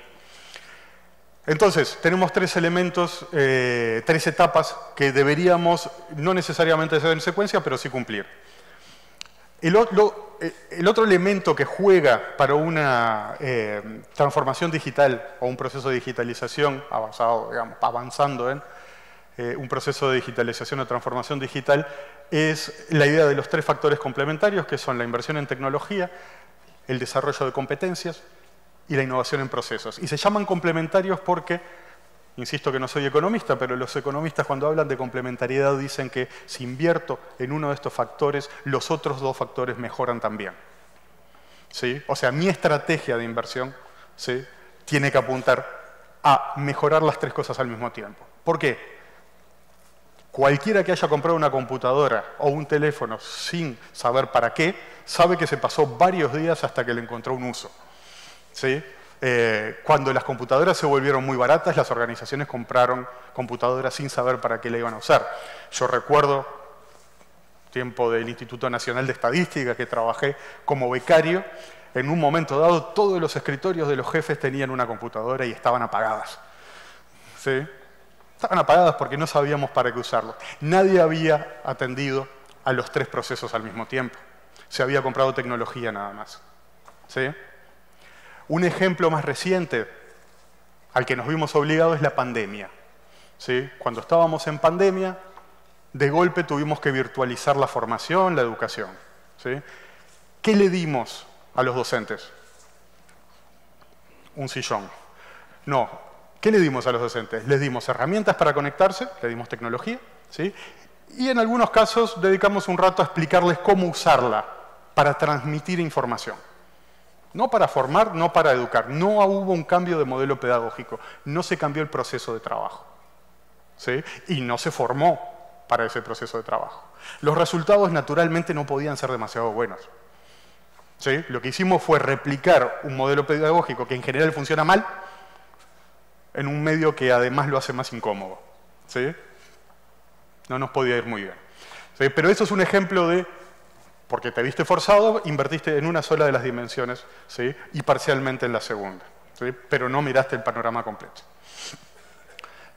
Speaker 2: Entonces, tenemos tres elementos, eh, tres etapas que deberíamos no necesariamente hacer en secuencia, pero sí cumplir. El, otro elemento que juega para una eh, transformación digital o un proceso de digitalización avanzado, avanzando en eh, un proceso de digitalización o transformación digital es la idea de los tres factores complementarios, que son la inversión en tecnología, el desarrollo de competencias y la innovación en procesos. Y se llaman complementarios porque, insisto que no soy economista, pero los economistas cuando hablan de complementariedad dicen que si invierto en uno de estos factores, los otros dos factores mejoran también. ¿Sí? O sea, mi estrategia de inversión ¿sí? tiene que apuntar a mejorar las tres cosas al mismo tiempo. ¿Por qué? Cualquiera que haya comprado una computadora o un teléfono sin saber para qué, sabe que se pasó varios días hasta que le encontró un uso. ¿Sí? Eh, cuando las computadoras se volvieron muy baratas, las organizaciones compraron computadoras sin saber para qué la iban a usar. Yo recuerdo tiempo del Instituto Nacional de Estadística que trabajé como becario, en un momento dado todos los escritorios de los jefes tenían una computadora y estaban apagadas. ¿Sí? Estaban apagadas porque no sabíamos para qué usarlo. Nadie había atendido a los tres procesos al mismo tiempo. Se había comprado tecnología nada más. ¿Sí? Un ejemplo más reciente al que nos vimos obligados es la pandemia. ¿Sí? Cuando estábamos en pandemia, de golpe tuvimos que virtualizar la formación, la educación. ¿Sí? ¿Qué le dimos a los docentes? Un sillón. No. ¿Qué le dimos a los docentes? Les dimos herramientas para conectarse, le dimos tecnología, ¿sí? y en algunos casos dedicamos un rato a explicarles cómo usarla para transmitir información. No para formar, no para educar. No hubo un cambio de modelo pedagógico. No se cambió el proceso de trabajo. ¿sí? Y no se formó para ese proceso de trabajo. Los resultados naturalmente no podían ser demasiado buenos. ¿sí? Lo que hicimos fue replicar un modelo pedagógico que en general funciona mal en un medio que además lo hace más incómodo. ¿sí? No nos podía ir muy bien. Pero eso es un ejemplo de porque te viste forzado, invertiste en una sola de las dimensiones ¿sí? y parcialmente en la segunda, ¿sí? pero no miraste el panorama completo.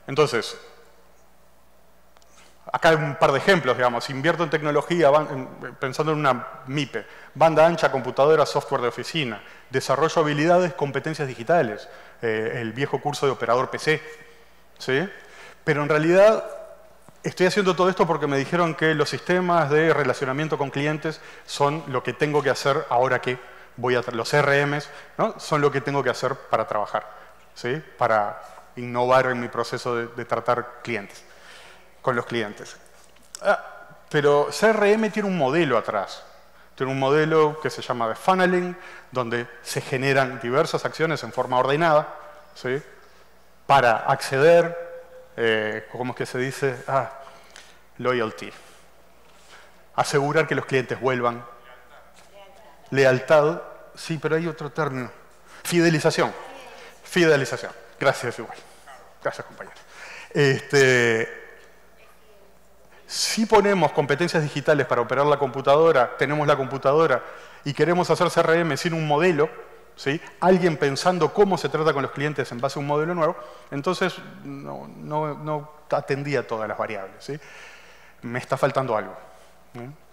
Speaker 2: Entonces, acá hay un par de ejemplos, digamos, invierto en tecnología pensando en una MIPE, banda ancha, computadora, software de oficina, desarrollo habilidades, competencias digitales, eh, el viejo curso de operador PC, ¿sí? pero en realidad Estoy haciendo todo esto porque me dijeron que los sistemas de relacionamiento con clientes son lo que tengo que hacer ahora que voy a... Los CRMs ¿no? son lo que tengo que hacer para trabajar, ¿sí? para innovar en mi proceso de, tratar clientes, con los clientes. Ah, pero CRM tiene un modelo atrás. Tiene un modelo que se llama de funneling, donde se generan diversas acciones en forma ordenada, ¿sí? para acceder eh, ¿cómo es que se dice? Ah, loyalty. Asegurar que los clientes vuelvan. Lealtad. Sí, pero hay otro término. Fidelización. Fidelización. Gracias igual. Gracias, compañero. Este, si ponemos competencias digitales para operar la computadora, tenemos la computadora y queremos hacer CRM sin un modelo, alguien pensando cómo se trata con los clientes en base a un modelo nuevo, entonces no, atendía todas las variables. Me está faltando algo.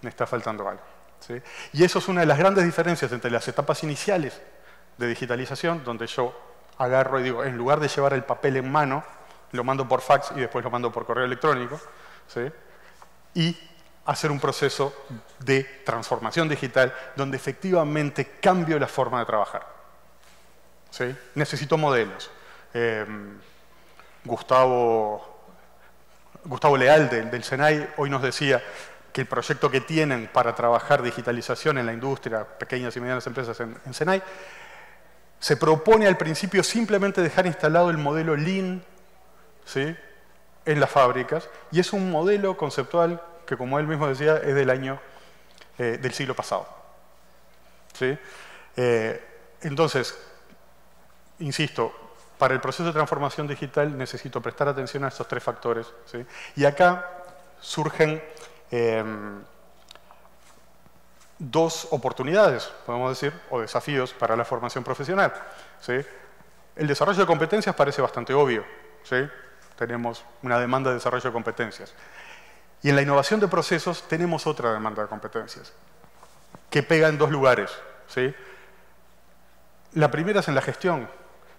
Speaker 2: Me está faltando algo. Y eso es una de las grandes diferencias entre las etapas iniciales de digitalización, donde yo agarro y digo, en lugar de llevar el papel en mano, lo mando por fax y después lo mando por correo electrónico, y hacer un proceso de transformación digital donde efectivamente cambio la forma de trabajar. Necesito modelos. Em, Gustavo, Gustavo Leal del, del Senai hoy nos decía que el proyecto que tienen para trabajar digitalización en la industria, pequeñas y medianas empresas en, en Senai, se propone al principio simplemente dejar instalado el modelo Lean ¿sí? en las fábricas y es un modelo conceptual que, como él mismo decía, es del año eh, del siglo pasado. ¿sí? Eh, entonces, insisto, para el proceso de transformación digital necesito prestar atención a estos tres factores. ¿sí? Y acá surgen em, dos oportunidades, podemos decir, o desafíos para la formación profesional. ¿sí? El desarrollo de competencias parece bastante obvio. ¿sí? Tenemos una demanda de desarrollo de competencias. Y en la innovación de procesos tenemos otra demanda de competencias, que pega en dos lugares. La primera es en la gestión.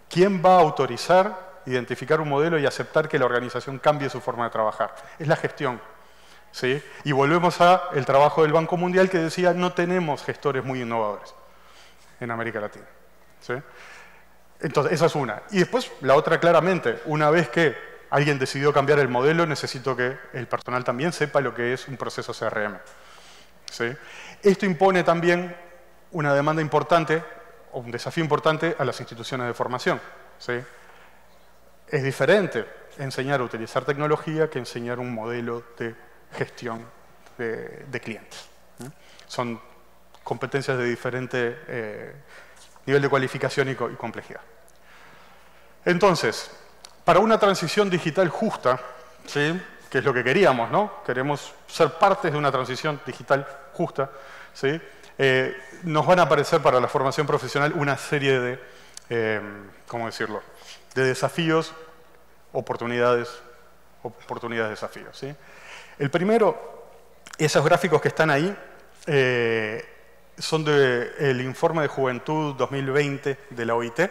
Speaker 2: ¿Quién va a autorizar, identificar un modelo y aceptar que la organización cambie su forma de trabajar? Es la gestión. ¿sí? Y volvemos al trabajo del Banco Mundial que decía no tenemos gestores muy innovadores en América Latina. ¿sí? Entonces, esa es una. Y después, la otra claramente, una vez que alguien decidió cambiar el modelo, necesito que el personal también sepa lo que es un proceso CRM. ¿sí? Esto impone también una demanda importante, un desafío importante a las instituciones de formación. ¿sí? Es diferente enseñar a utilizar tecnología que enseñar un modelo de gestión de, clientes. Son competencias de diferente eh, nivel de cualificación y, complejidad. Entonces, para una transición digital justa, ¿sí? que es lo que queríamos, ¿no? Queremos ser partes de una transición digital justa, ¿sí? Eh, nos van a aparecer para la formación profesional una serie de, eh, ¿cómo decirlo?, de desafíos, oportunidades, oportunidades, desafíos. El primero, esos gráficos que están ahí, eh, son del informe de Juventud 2020 de la OIT,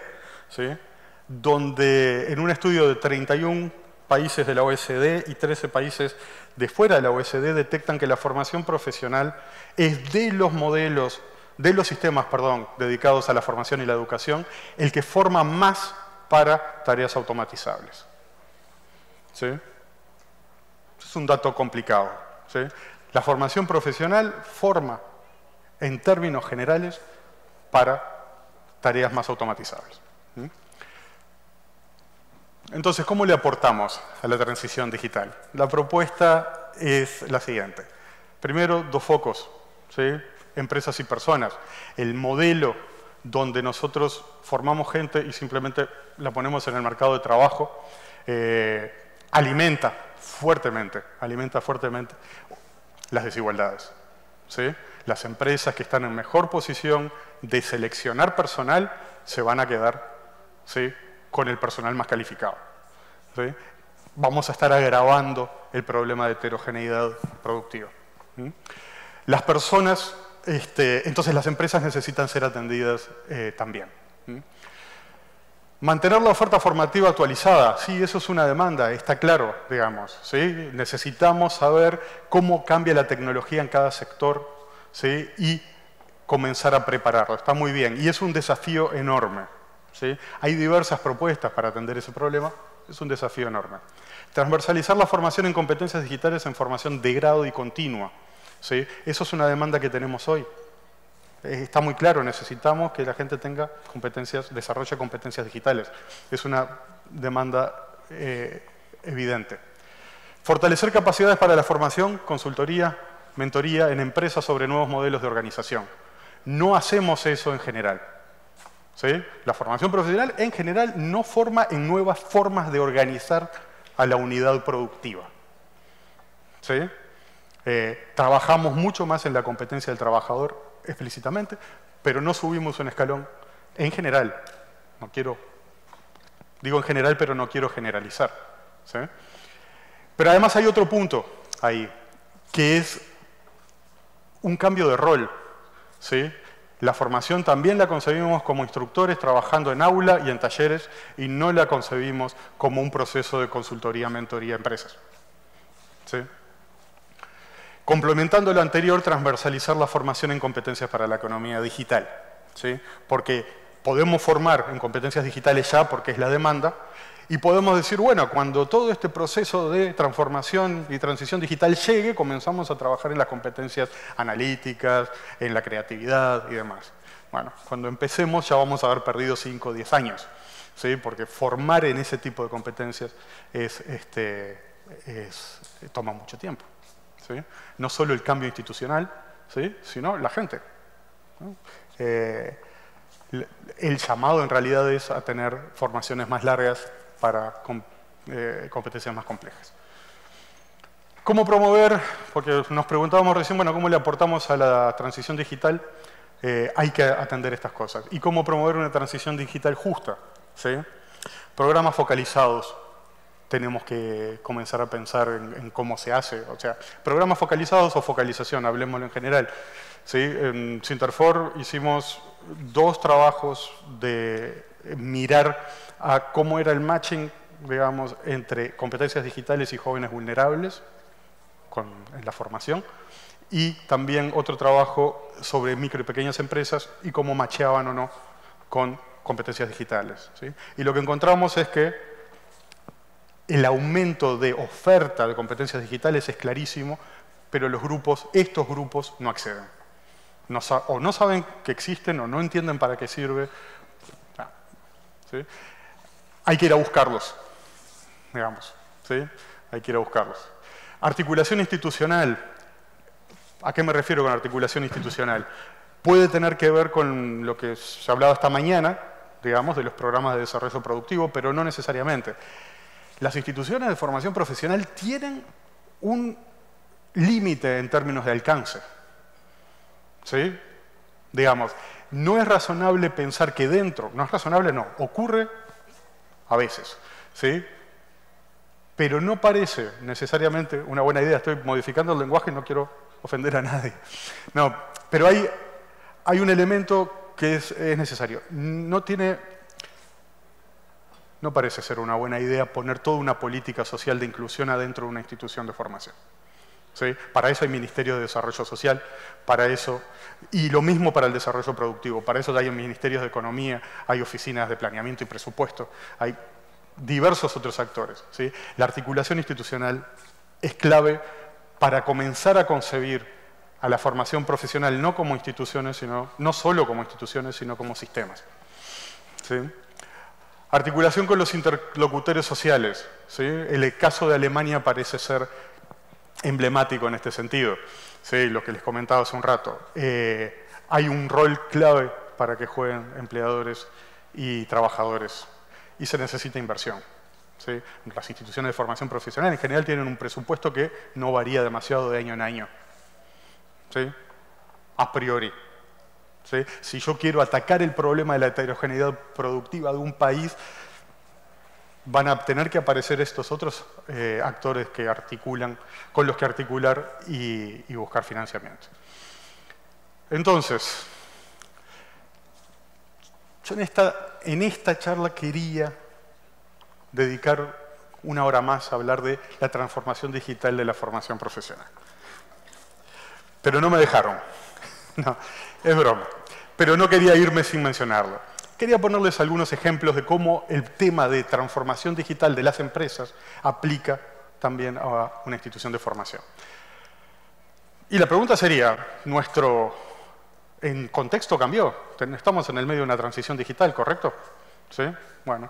Speaker 2: donde en un estudio de 31 países de la OSD y 13 países de fuera de la OSD detectan que la formación profesional es de los modelos, de los sistemas, perdón, dedicados a la formación y la educación, el que forma más para tareas automatizables. ¿Sí? Es un dato complicado. La formación profesional forma, en términos generales, para tareas más automatizables. Entonces, ¿cómo le aportamos a la transición digital? La propuesta es la siguiente. Primero, dos focos, empresas y personas. El modelo donde nosotros formamos gente y simplemente la ponemos en el mercado de trabajo, eh, alimenta fuertemente, alimenta fuertemente las desigualdades. ¿sí? Las empresas que están en mejor posición de seleccionar personal se van a quedar ¿sí? Con el personal más calificado. Vamos a estar agravando el problema de heterogeneidad productiva. Las personas, este, entonces las empresas necesitan ser atendidas eh, también. Mantener la oferta formativa actualizada, sí, eso es una demanda, está claro, digamos. Necesitamos saber cómo cambia la tecnología en cada sector y comenzar a prepararlo. Está muy bien y es un desafío enorme. Hay diversas propuestas para atender ese problema, es un desafío enorme. Transversalizar la formación en competencias digitales en formación de grado y continua. Eso es una demanda que tenemos hoy. Eh, está muy claro, necesitamos que la gente tenga competencias, desarrolle competencias digitales. Es una demanda eh, evidente. Fortalecer capacidades para la formación, consultoría, mentoría en empresas sobre nuevos modelos de organización. No hacemos eso en general. La formación profesional en general no forma en nuevas formas de organizar a la unidad productiva. Eh, trabajamos mucho más en la competencia del trabajador explícitamente, pero no subimos un escalón en general. No quiero, digo en general, pero no quiero generalizar. Pero además hay otro punto ahí, que es un cambio de rol. ¿sí? La formación también la concebimos como instructores trabajando en aula y en talleres y no la concebimos como un proceso de consultoría, mentoría empresas. ¿sí? Complementando lo anterior, transversalizar la formación en competencias para la economía digital. ¿sí? Porque podemos formar en competencias digitales ya porque es la demanda, y podemos decir, bueno, cuando todo este proceso de transformación y transición digital llegue, comenzamos a trabajar en las competencias analíticas, en la creatividad y demás. Bueno, cuando empecemos ya vamos a haber perdido 5 o 10 años, ¿sí? porque formar en ese tipo de competencias es, este, toma mucho tiempo. ¿sí? No solo el cambio institucional, ¿sí? sino la gente. Eh, el llamado en realidad es a tener formaciones más largas para eh, competencias más complejas. ¿Cómo promover? Porque nos preguntábamos recién, bueno, ¿cómo le aportamos a la transición digital? Eh, hay que atender estas cosas. ¿Y cómo promover una transición digital justa? ¿Sí? Programas focalizados. Tenemos que comenzar a pensar en, cómo se hace. O sea, programas focalizados o focalización, hablemoslo en general. ¿Sí? En Sinterfor hicimos dos trabajos de mirar a cómo era el matching, digamos, entre competencias digitales y jóvenes vulnerables con, en la formación, y también otro trabajo sobre micro y pequeñas empresas y cómo macheaban o no con competencias digitales. Y lo que encontramos es que el aumento de oferta de competencias digitales es clarísimo, pero los grupos, estos grupos, no acceden. o no saben que existen o no entienden para qué sirve. ¿sí? Hay que ir a buscarlos, digamos. ¿sí? Hay que ir a buscarlos. Articulación institucional. ¿A qué me refiero con articulación institucional? Puede tener que ver con lo que se ha hablado esta mañana, digamos, de los programas de desarrollo productivo, pero no necesariamente. Las instituciones de formación profesional tienen un límite en términos de alcance. ¿Sí? Digamos, no es razonable pensar que dentro, no es razonable, no, ocurre a veces. ¿sí? Pero no parece necesariamente una buena idea. Estoy modificando el lenguaje no quiero ofender a nadie. No, pero hay, hay un elemento que es, necesario. No tiene, no parece ser una buena idea poner toda una política social de inclusión adentro de una institución de formación. Para eso hay Ministerio de Desarrollo Social, para eso, y lo mismo para el desarrollo productivo, para eso hay ministerios de Economía, hay oficinas de planeamiento y presupuesto, hay diversos otros actores. ¿sí? La articulación institucional es clave para comenzar a concebir a la formación profesional no como instituciones, sino, no solo como instituciones, sino como sistemas. ¿sí? Articulación con los interlocutores sociales. El caso de Alemania parece ser emblemático en este sentido, ¿sí? lo que les comentaba hace un rato. Eh, hay un rol clave para que jueguen empleadores y trabajadores y se necesita inversión. ¿sí? Las instituciones de formación profesional en general tienen un presupuesto que no varía demasiado de año en año. ¿sí? A priori. Si yo quiero atacar el problema de la heterogeneidad productiva de un país, van a tener que aparecer estos otros eh, actores que articulan, con los que articular y, buscar financiamiento. Entonces, yo en esta, en esta charla quería dedicar una hora más a hablar de la transformación digital de la formación profesional. Pero no me dejaron. No, es broma. Pero no quería irme sin mencionarlo. Quería ponerles algunos ejemplos de cómo el tema de transformación digital de las empresas aplica también a una institución de formación. Y la pregunta sería, ¿nuestro en contexto cambió? Estamos en el medio de una transición digital, ¿correcto? ¿Sí? Bueno,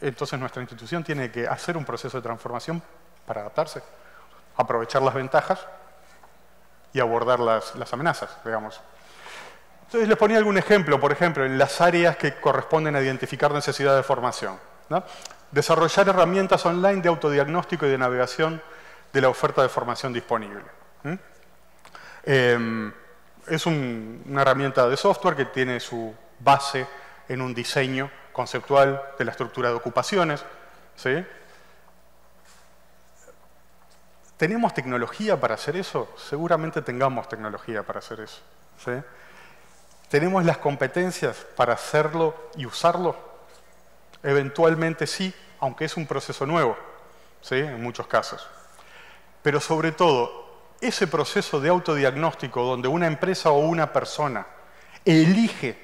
Speaker 2: entonces nuestra institución tiene que hacer un proceso de transformación para adaptarse, aprovechar las ventajas y abordar las, las amenazas, digamos. Entonces les ponía algún ejemplo, por ejemplo, en las áreas que corresponden a identificar necesidad de formación. Desarrollar herramientas online de autodiagnóstico y de navegación de la oferta de formación disponible. Em, es una herramienta de software que tiene su base en un diseño conceptual de la estructura de ocupaciones. ¿Tenemos tecnología para hacer eso? Seguramente tengamos tecnología para hacer eso. ¿sí? ¿Tenemos las competencias para hacerlo y usarlo? Eventualmente sí, aunque es un proceso nuevo, ¿sí? en muchos casos. Pero sobre todo, ese proceso de autodiagnóstico donde una empresa o una persona elige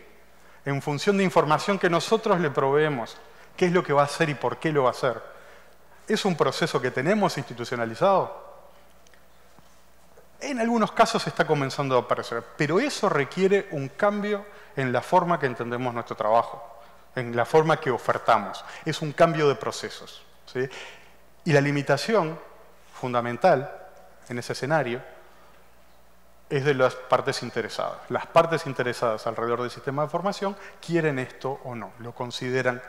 Speaker 2: en función de información que nosotros le proveemos qué es lo que va a hacer y por qué lo va a hacer, es un proceso que tenemos institucionalizado. En algunos casos está comenzando a aparecer, pero eso requiere un cambio en la forma que entendemos nuestro trabajo, en la forma que ofertamos. Es un cambio de procesos. Y la limitación fundamental en ese escenario es de las partes interesadas. Las partes interesadas alrededor del sistema de formación quieren esto o no, lo consideran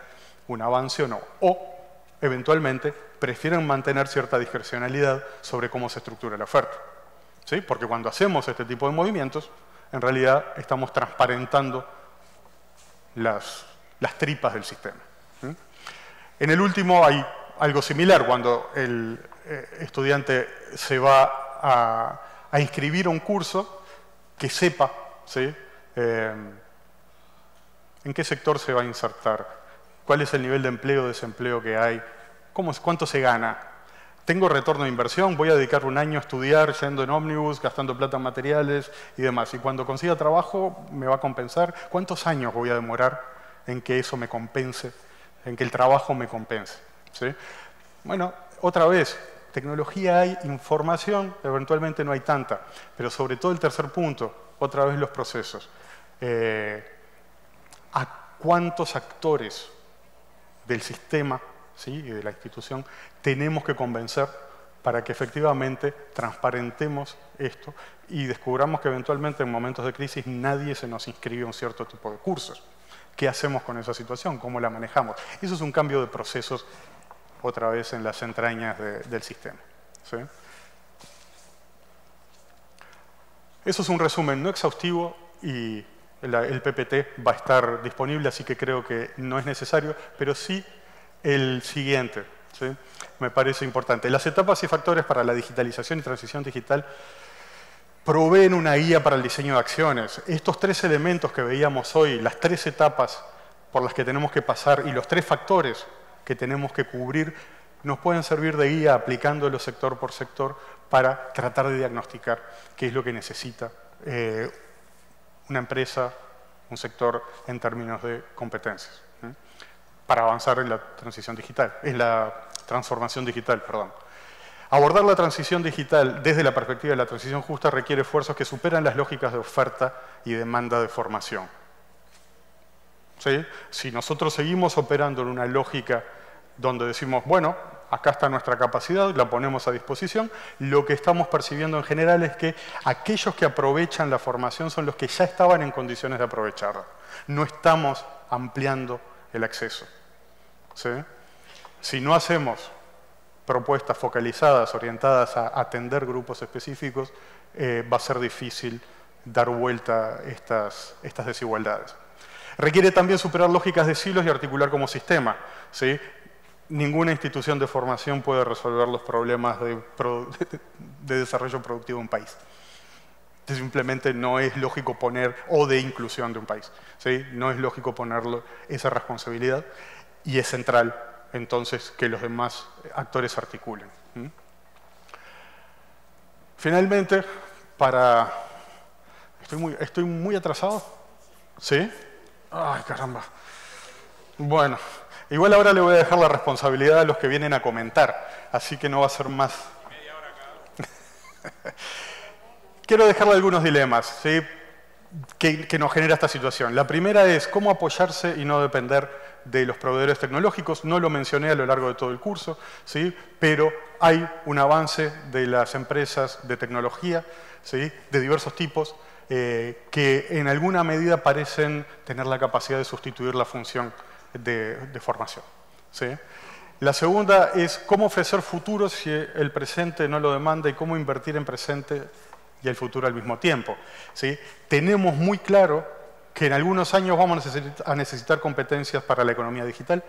Speaker 2: un avance o no. O, eventualmente, prefieren mantener cierta discrecionalidad sobre cómo se estructura la oferta. Porque cuando hacemos este tipo de movimientos, en realidad estamos transparentando las, tripas del sistema. En el último hay algo similar, cuando el eh, estudiante se va a, inscribir a un curso, que sepa ¿sí? Eh, en qué sector se va a insertar, cuál es el nivel de empleo o desempleo que hay, cuánto se gana, tengo retorno de inversión, voy a dedicar un año a estudiar yendo en ómnibus, gastando plata en materiales y demás. Y cuando consiga trabajo, me va a compensar. ¿Cuántos años voy a demorar en que eso me compense, en que el trabajo me compense? ¿Sí? Bueno, otra vez, tecnología hay, información, eventualmente no hay tanta. Pero sobre todo el tercer punto, otra vez los procesos. Eh, ¿A cuántos actores del sistema ¿sí? y de la institución tenemos que convencer para que efectivamente transparentemos esto y descubramos que eventualmente en momentos de crisis nadie se nos inscribe a un cierto tipo de cursos. ¿Qué hacemos con esa situación? ¿Cómo la manejamos? Eso es un cambio de procesos otra vez en las entrañas del sistema. Eso es un resumen no exhaustivo y el PPT va a estar disponible, así que creo que no es necesario, pero sí el siguiente, me parece importante. Las etapas y factores para la digitalización y transición digital proveen una guía para el diseño de acciones. Estos tres elementos que veíamos hoy, las tres etapas por las que tenemos que pasar y los tres factores que tenemos que cubrir, nos pueden servir de guía aplicándolo sector por sector para tratar de diagnosticar qué es lo que necesita eh, una empresa, un sector en términos de competencias para avanzar en la transición digital, en la transformación digital, perdón. Abordar la transición digital desde la perspectiva de la transición justa requiere esfuerzos que superan las lógicas de oferta y demanda de formación. ¿Sí? Si nosotros seguimos operando en una lógica donde decimos, bueno, acá está nuestra capacidad, la ponemos a disposición, lo que estamos percibiendo en general es que aquellos que aprovechan la formación son los que ya estaban en condiciones de aprovecharla. No estamos ampliando el acceso. Si no hacemos propuestas focalizadas, orientadas a atender grupos específicos, eh, va a ser difícil dar vuelta estas, estas desigualdades. Requiere también superar lógicas de silos y articular como sistema. ¿sí? Ninguna institución de formación puede resolver los problemas de, de desarrollo productivo de un país. Simplemente no es lógico poner, o de inclusión de un país, ¿sí? no es lógico ponerlo esa responsabilidad y es central entonces que los demás actores articulen. Finalmente, para... ¿Estoy muy, ¿Estoy muy atrasado? ¿Sí? Ay, caramba. Bueno, igual ahora le voy a dejar la responsabilidad a los que vienen a comentar, así que no va a ser más... Quiero dejarle algunos dilemas ¿sí? que, que nos genera esta situación. La primera es cómo apoyarse y no depender de los proveedores tecnológicos, no lo mencioné a lo largo de todo el curso, ¿sí? pero hay un avance de las empresas de tecnología ¿sí? de diversos tipos eh, que en alguna medida parecen tener la capacidad de sustituir la función de, formación. ¿sí? La segunda es cómo ofrecer futuro si el presente no lo demanda y cómo invertir en presente y el futuro al mismo tiempo. ¿sí? Tenemos muy claro que en algunos años vamos a necesitar competencias para la economía digital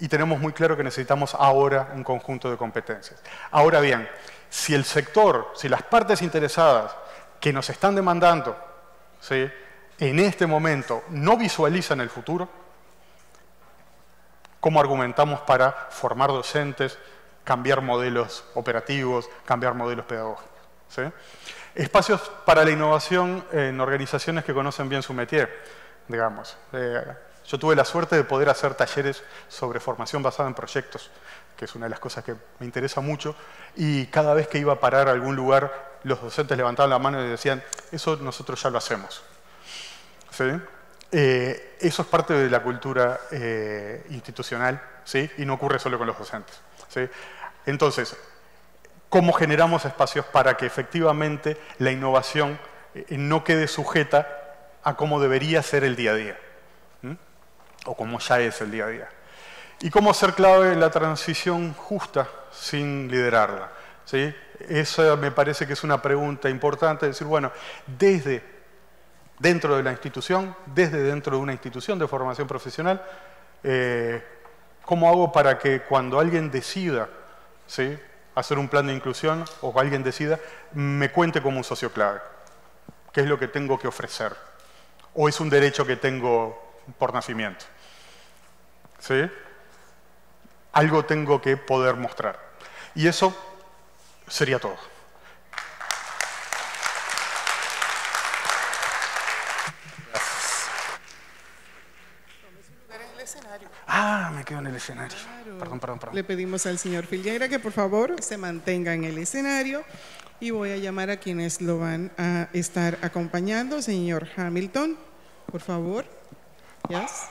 Speaker 2: y tenemos muy claro que necesitamos ahora un conjunto de competencias. Ahora bien, si el sector, si las partes interesadas que nos están demandando en este momento no visualizan el futuro, ¿cómo argumentamos para formar docentes, cambiar modelos operativos, cambiar modelos pedagógicos? ¿sí? Espacios para la innovación en organizaciones que conocen bien su métier, digamos. Eh, yo tuve la suerte de poder hacer talleres sobre formación basada en proyectos, que es una de las cosas que me interesa mucho, y cada vez que iba a parar a algún lugar, los docentes levantaban la mano y decían, eso nosotros ya lo hacemos. ¿Sí? Eh, eso es parte de la cultura eh, institucional, ¿sí? y no ocurre solo con los docentes. ¿sí? Entonces, ¿cómo generamos espacios para que efectivamente la innovación eh, no quede sujeta a cómo debería ser el día a día? o como ya es el día a día. ¿Y cómo hacer clave la transición justa sin liderarla? ¿Sí? Esa me parece que es una pregunta importante, decir, bueno, desde dentro de la institución, desde dentro de una institución de formación profesional, eh, ¿cómo hago para que cuando alguien decida ¿sí? Hacer un plan de inclusión o alguien decida, me cuente como un socio clave? ¿Qué es lo que tengo que ofrecer? ¿O es un derecho que tengo por nacimiento? ¿sí? Algo tengo que poder mostrar. Y eso sería todo. Ah, me quedo en el escenario. Perdón, perdón, perdón.
Speaker 1: Le pedimos al señor Filiera que por favor se mantenga en el escenario y voy a llamar a quienes lo van a estar acompañando. Señor Hamilton, por favor. Yes.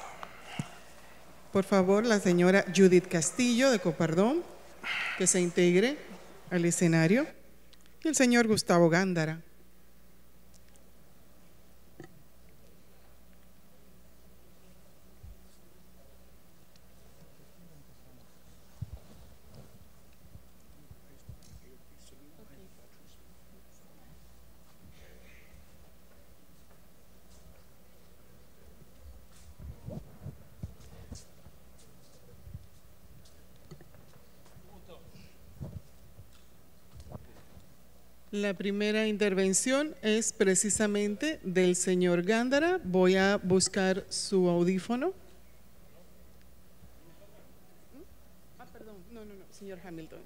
Speaker 1: Por favor, la señora Judith Castillo de Copardón, que se integre al escenario. Y el señor Gustavo Gándara. La primera intervención es precisamente del señor Gándara. Voy a buscar su audífono. Ah, perdón, no, no, no, señor Hamilton.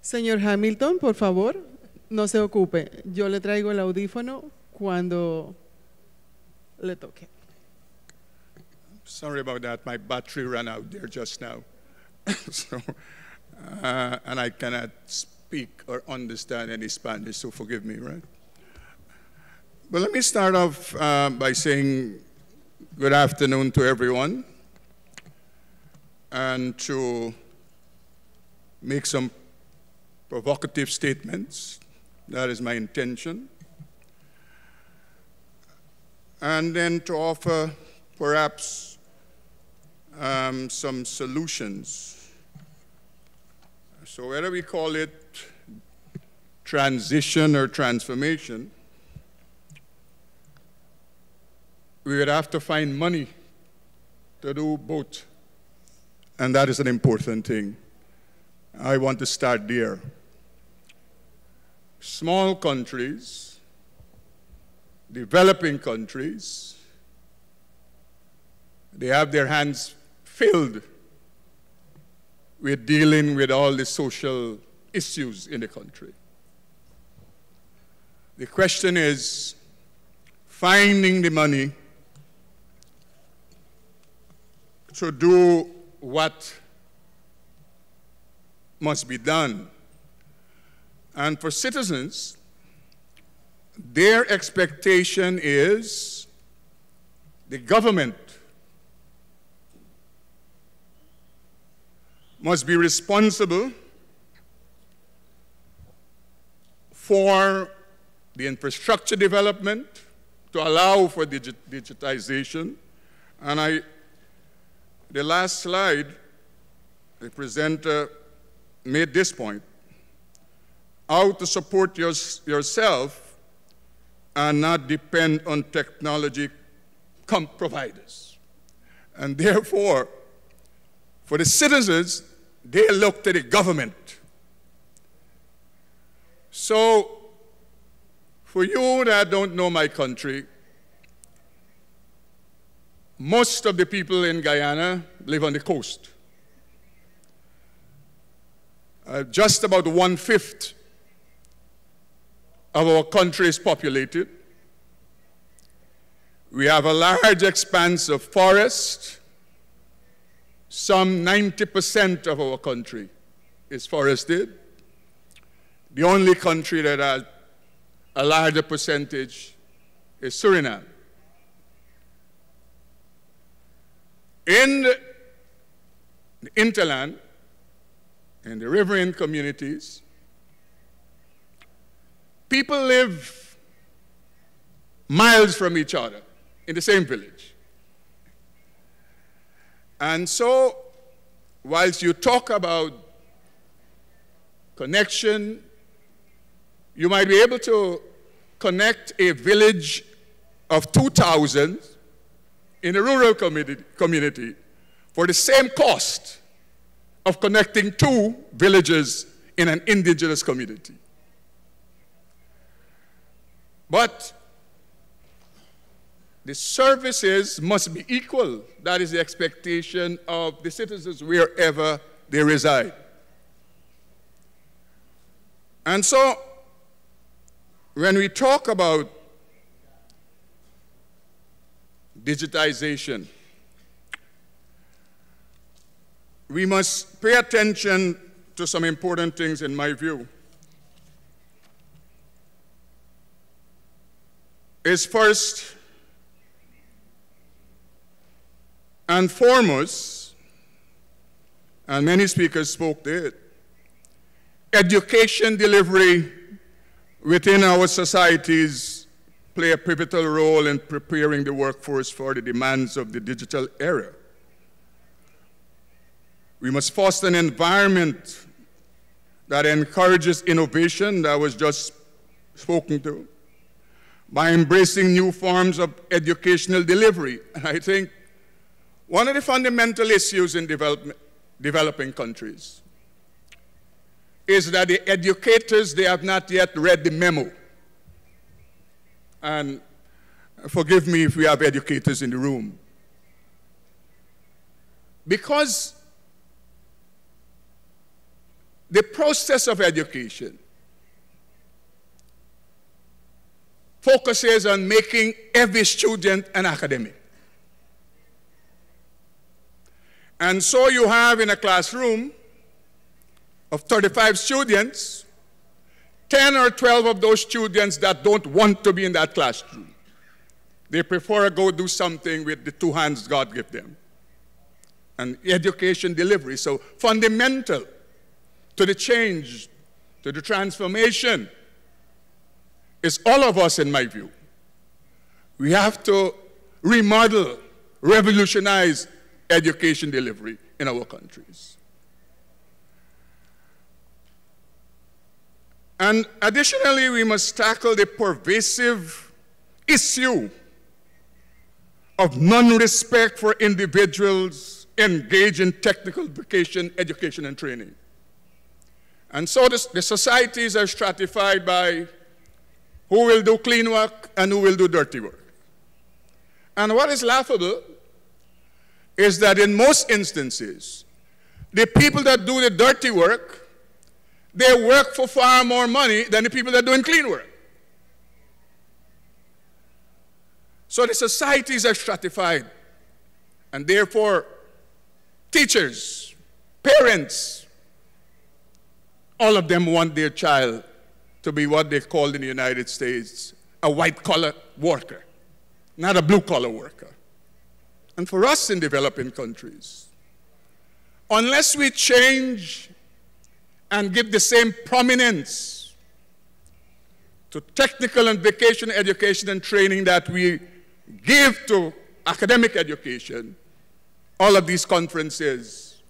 Speaker 1: Señor Hamilton, por favor, no se ocupe. Yo le traigo el audífono cuando le toque.
Speaker 3: Sorry about that. My battery ran out there just now. so, uh, and I cannot speak or understand any Spanish, so forgive me, right? But let me start off uh, by saying good afternoon to everyone and to make some provocative statements. That is my intention. And then to offer perhaps um, some solutions so whether we call it transition or transformation, we would have to find money to do both. And that is an important thing. I want to start there. Small countries, developing countries, they have their hands filled with dealing with all the social issues in the country. The question is finding the money to do what must be done. And for citizens, their expectation is the government must be responsible for the infrastructure development to allow for digit digitization. And I, the last slide, the presenter made this point, how to support your, yourself and not depend on technology providers. And therefore, for the citizens, they look to the government. So, for you that don't know my country, most of the people in Guyana live on the coast. uh, just about one fifth of our country is populated. We have a large expanse of forest. Some 90% of our country is forested. The only country that has a larger percentage is Suriname. In the interland and the riverine communities, people live miles from each other in the same village. And so, whilst you talk about connection, you might be able to connect a village of 2,000 in a rural community, for the same cost of connecting two villages in an indigenous community. But the services must be equal. That is the expectation of the citizens wherever they reside. And so, when we talk about digitization, we must pay attention to some important things in my view. Is first and foremost, and many speakers spoke to it, education delivery within our societies play a pivotal role in preparing the workforce for the demands of the digital era. We must foster an environment that encourages innovation that was just spoken to by embracing new forms of educational delivery. And I think one of the fundamental issues in developing countries is that the educators, they have not yet read the memo. And forgive me if we have educators in the room. Because the process of education focuses on making every student an academic. And so you have in a classroom of 35 students, 10 or 12 of those students that don't want to be in that classroom. They prefer to go do something with the two hands God gave them. And education delivery. So fundamental to the change, to the transformation, is all of us, in my view. We have to remodel, revolutionize education delivery in our countries. And additionally, we must tackle the pervasive issue of non-respect for individuals engaged in technical vocation, education, and training. And so the, the societies are stratified by who will do clean work and who will do dirty work. And what is laughable is that in most instances, the people that do the dirty work, they work for far more money than the people that are doing clean work. So the societies are stratified, and therefore, teachers, parents, all of them want their child to be what they call in the United States a white collar worker, not a blue collar worker. And for us in developing countries, unless we change and give the same prominence to technical and vocational education and training that we give to academic education, all of these conferences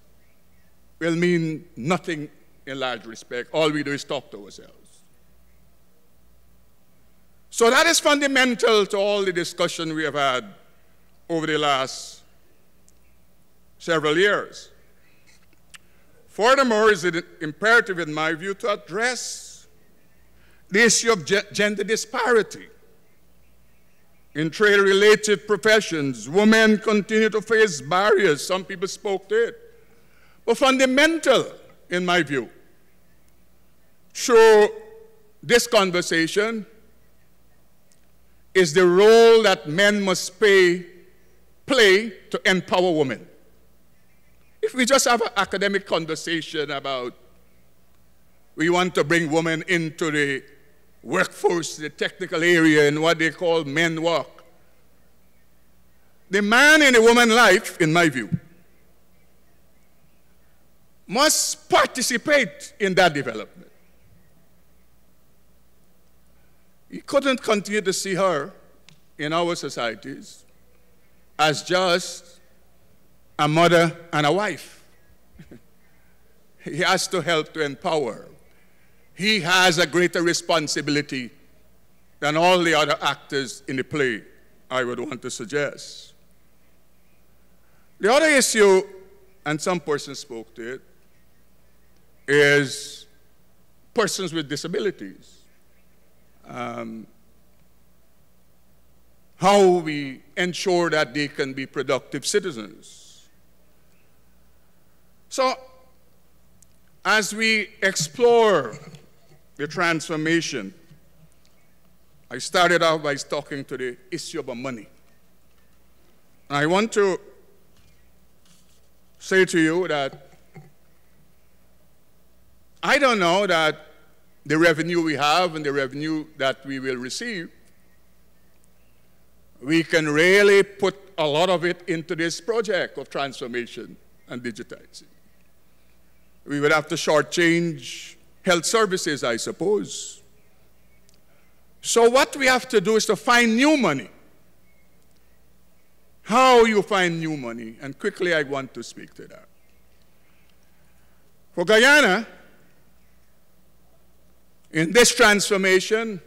Speaker 3: will mean nothing in large respect. All we do is talk to ourselves. So that is fundamental to all the discussion we have had over the last several years. Furthermore, is it imperative, in my view, to address the issue of gender disparity. In trade related professions, women continue to face barriers. Some people spoke to it. But fundamental, in my view, through this conversation is the role that men must pay, play to empower women. If we just have an academic conversation about we want to bring women into the workforce, the technical area, and what they call men work, the man in a woman's life, in my view, must participate in that development. You couldn't continue to see her in our societies as just a mother and a wife. he has to help to empower. He has a greater responsibility than all the other actors in the play, I would want to suggest. The other issue, and some persons spoke to it, is persons with disabilities. Um, how we ensure that they can be productive citizens. So, as we explore the transformation, I started out by talking to the issue of money. I want to say to you that I don't know that the revenue we have and the revenue that we will receive, we can really put a lot of it into this project of transformation and digitizing. We would have to shortchange health services, I suppose. So what we have to do is to find new money. How you find new money, and quickly I want to speak to that. For Guyana, in this transformation,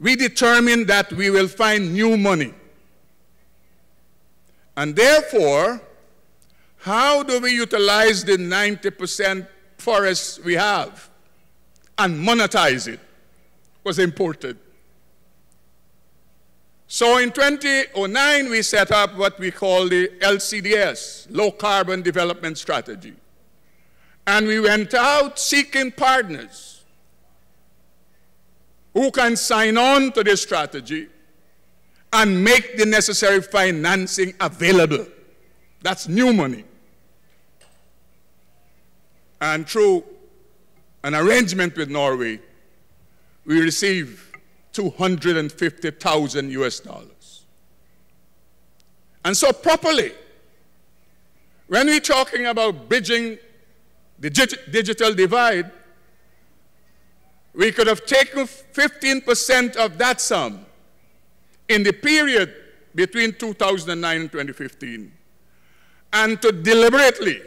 Speaker 3: we determined that we will find new money. And therefore, how do we utilize the 90% forests we have and monetize it was important. So in 2009, we set up what we call the LCDS, Low Carbon Development Strategy. And we went out seeking partners who can sign on to this strategy and make the necessary financing available. That's new money. And through an arrangement with Norway, we receive 250,000 US dollars. And so, properly, when we're talking about bridging the digital divide, we could have taken 15% of that sum in the period between 2009 and 2015 and to deliberately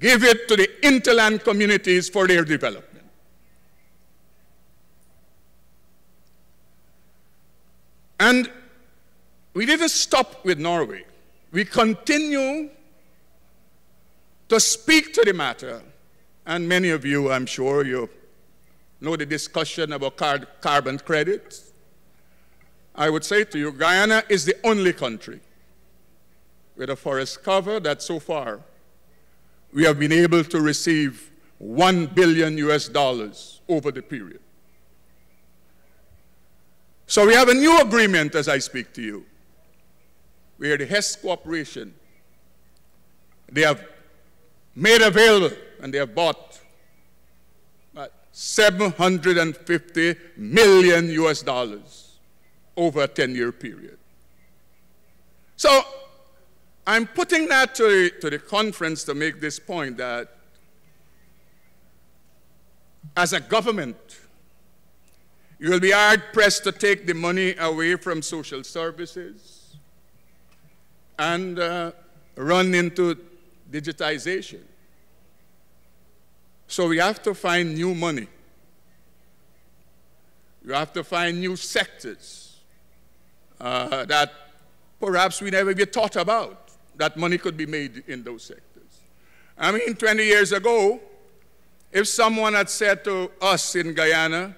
Speaker 3: give it to the interland communities for their development. And we didn't stop with Norway. We continue to speak to the matter. And many of you, I'm sure, you know the discussion about car carbon credits. I would say to you, Guyana is the only country with a forest cover that so far we have been able to receive 1 billion US dollars over the period. So we have a new agreement as I speak to you, where the Hess Corporation, they have made available and they have bought 750 million US dollars over a 10 year period. So I'm putting that to the, to the conference to make this point that as a government, you will be hard pressed to take the money away from social services and uh, run into digitization. So we have to find new money. You have to find new sectors uh, that perhaps we never even thought about, that money could be made in those sectors. I mean, 20 years ago, if someone had said to us in Guyana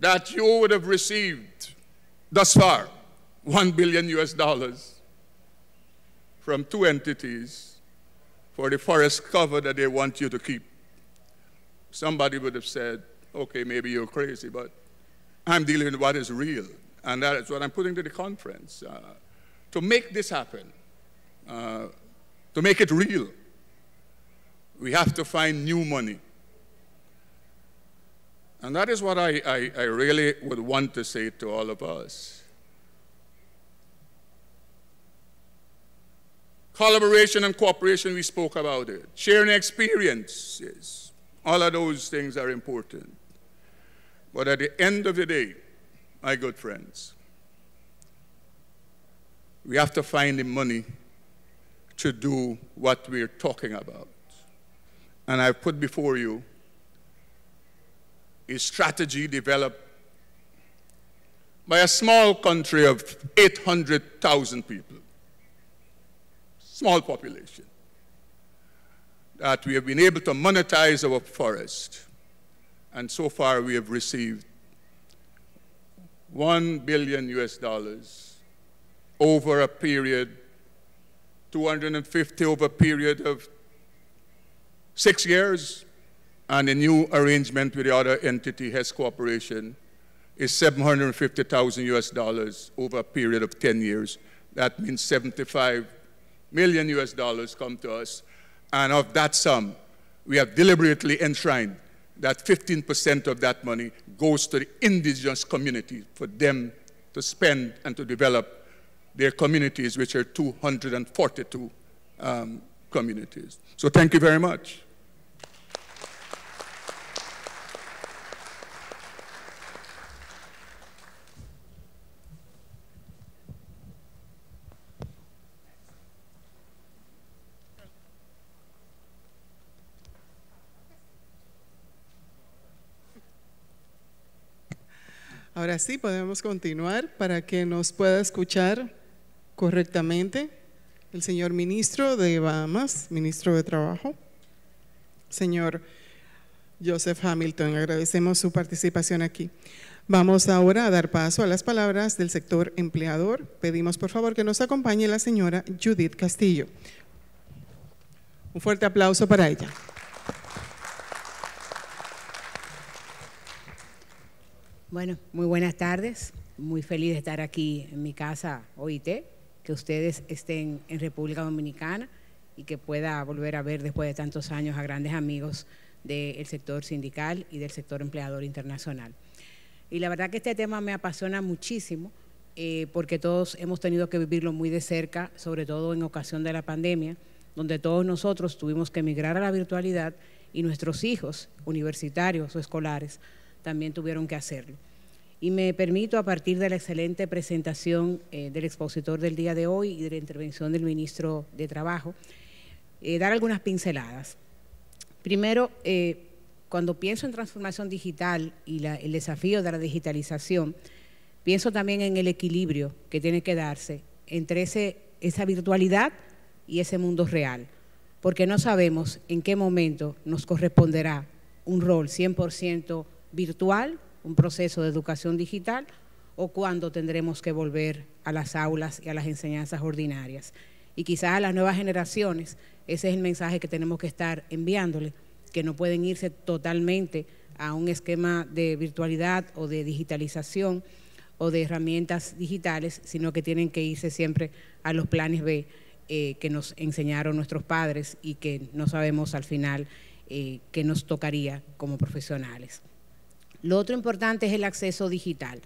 Speaker 3: that you would have received thus far 1 billion US dollars from two entities for the forest cover that they want you to keep. somebody would have said, okay, maybe you're crazy, but I'm dealing with what is real. And that is what I'm putting to the conference. Uh, to make this happen, uh, to make it real, we have to find new money. And that is what I, I, I really would want to say to all of us. Collaboration and cooperation, we spoke about it. Sharing experiences, all of those things are important. But at the end of the day, my good friends, we have to find the money to do what we're talking about. And I've put before you a strategy developed by a small country of 800,000 people, small population, that we have been able to monetize our forest. And so far we have received 1 billion US dollars over a period, 250 over a period of six years, and the new arrangement with the other entity, Hess Corporation, is 750,000 US dollars over a period of 10 years. That means 75 million US dollars come to us. And of that sum, we have deliberately enshrined that 15% of that money goes to the indigenous community for them to spend and to develop their communities, which are 242 um, communities. So thank you very much.
Speaker 1: Ahora sí, podemos continuar para que nos pueda escuchar correctamente el señor ministro de Bahamas, ministro de Trabajo, señor Joseph Hamilton. Agradecemos su participación aquí. Vamos ahora a dar paso a las palabras del sector empleador. Pedimos por favor que nos acompañe la señora Judith Castillo. Un fuerte aplauso para ella.
Speaker 4: Bueno, muy buenas tardes. Muy feliz de estar aquí en mi casa OIT, que ustedes estén en República Dominicana y que pueda volver a ver después de tantos años a grandes amigos del sector sindical y del sector empleador internacional. Y la verdad que este tema me apasiona muchísimo eh, porque todos hemos tenido que vivirlo muy de cerca, sobre todo en ocasión de la pandemia, donde todos nosotros tuvimos que emigrar a la virtualidad y nuestros hijos universitarios o escolares también tuvieron que hacerlo. Y me permito, a partir de la excelente presentación eh, del expositor del día de hoy y de la intervención del ministro de Trabajo, eh, dar algunas pinceladas. Primero, eh, cuando pienso en transformación digital y el desafío de la digitalización, pienso también en el equilibrio que tiene que darse entre ese, esa virtualidad y ese mundo real, porque no sabemos en qué momento nos corresponderá un rol 100% virtual, un proceso de educación digital, o cuándo tendremos que volver a las aulas y a las enseñanzas ordinarias. Y quizás a las nuevas generaciones, ese es el mensaje que tenemos que estar enviándole, que no pueden irse totalmente a un esquema de virtualidad o de digitalización o de herramientas digitales, sino que tienen que irse siempre a los planes B eh, que nos enseñaron nuestros padres y que no sabemos al final eh, qué nos tocaría como profesionales. Lo otro importante es el acceso digital.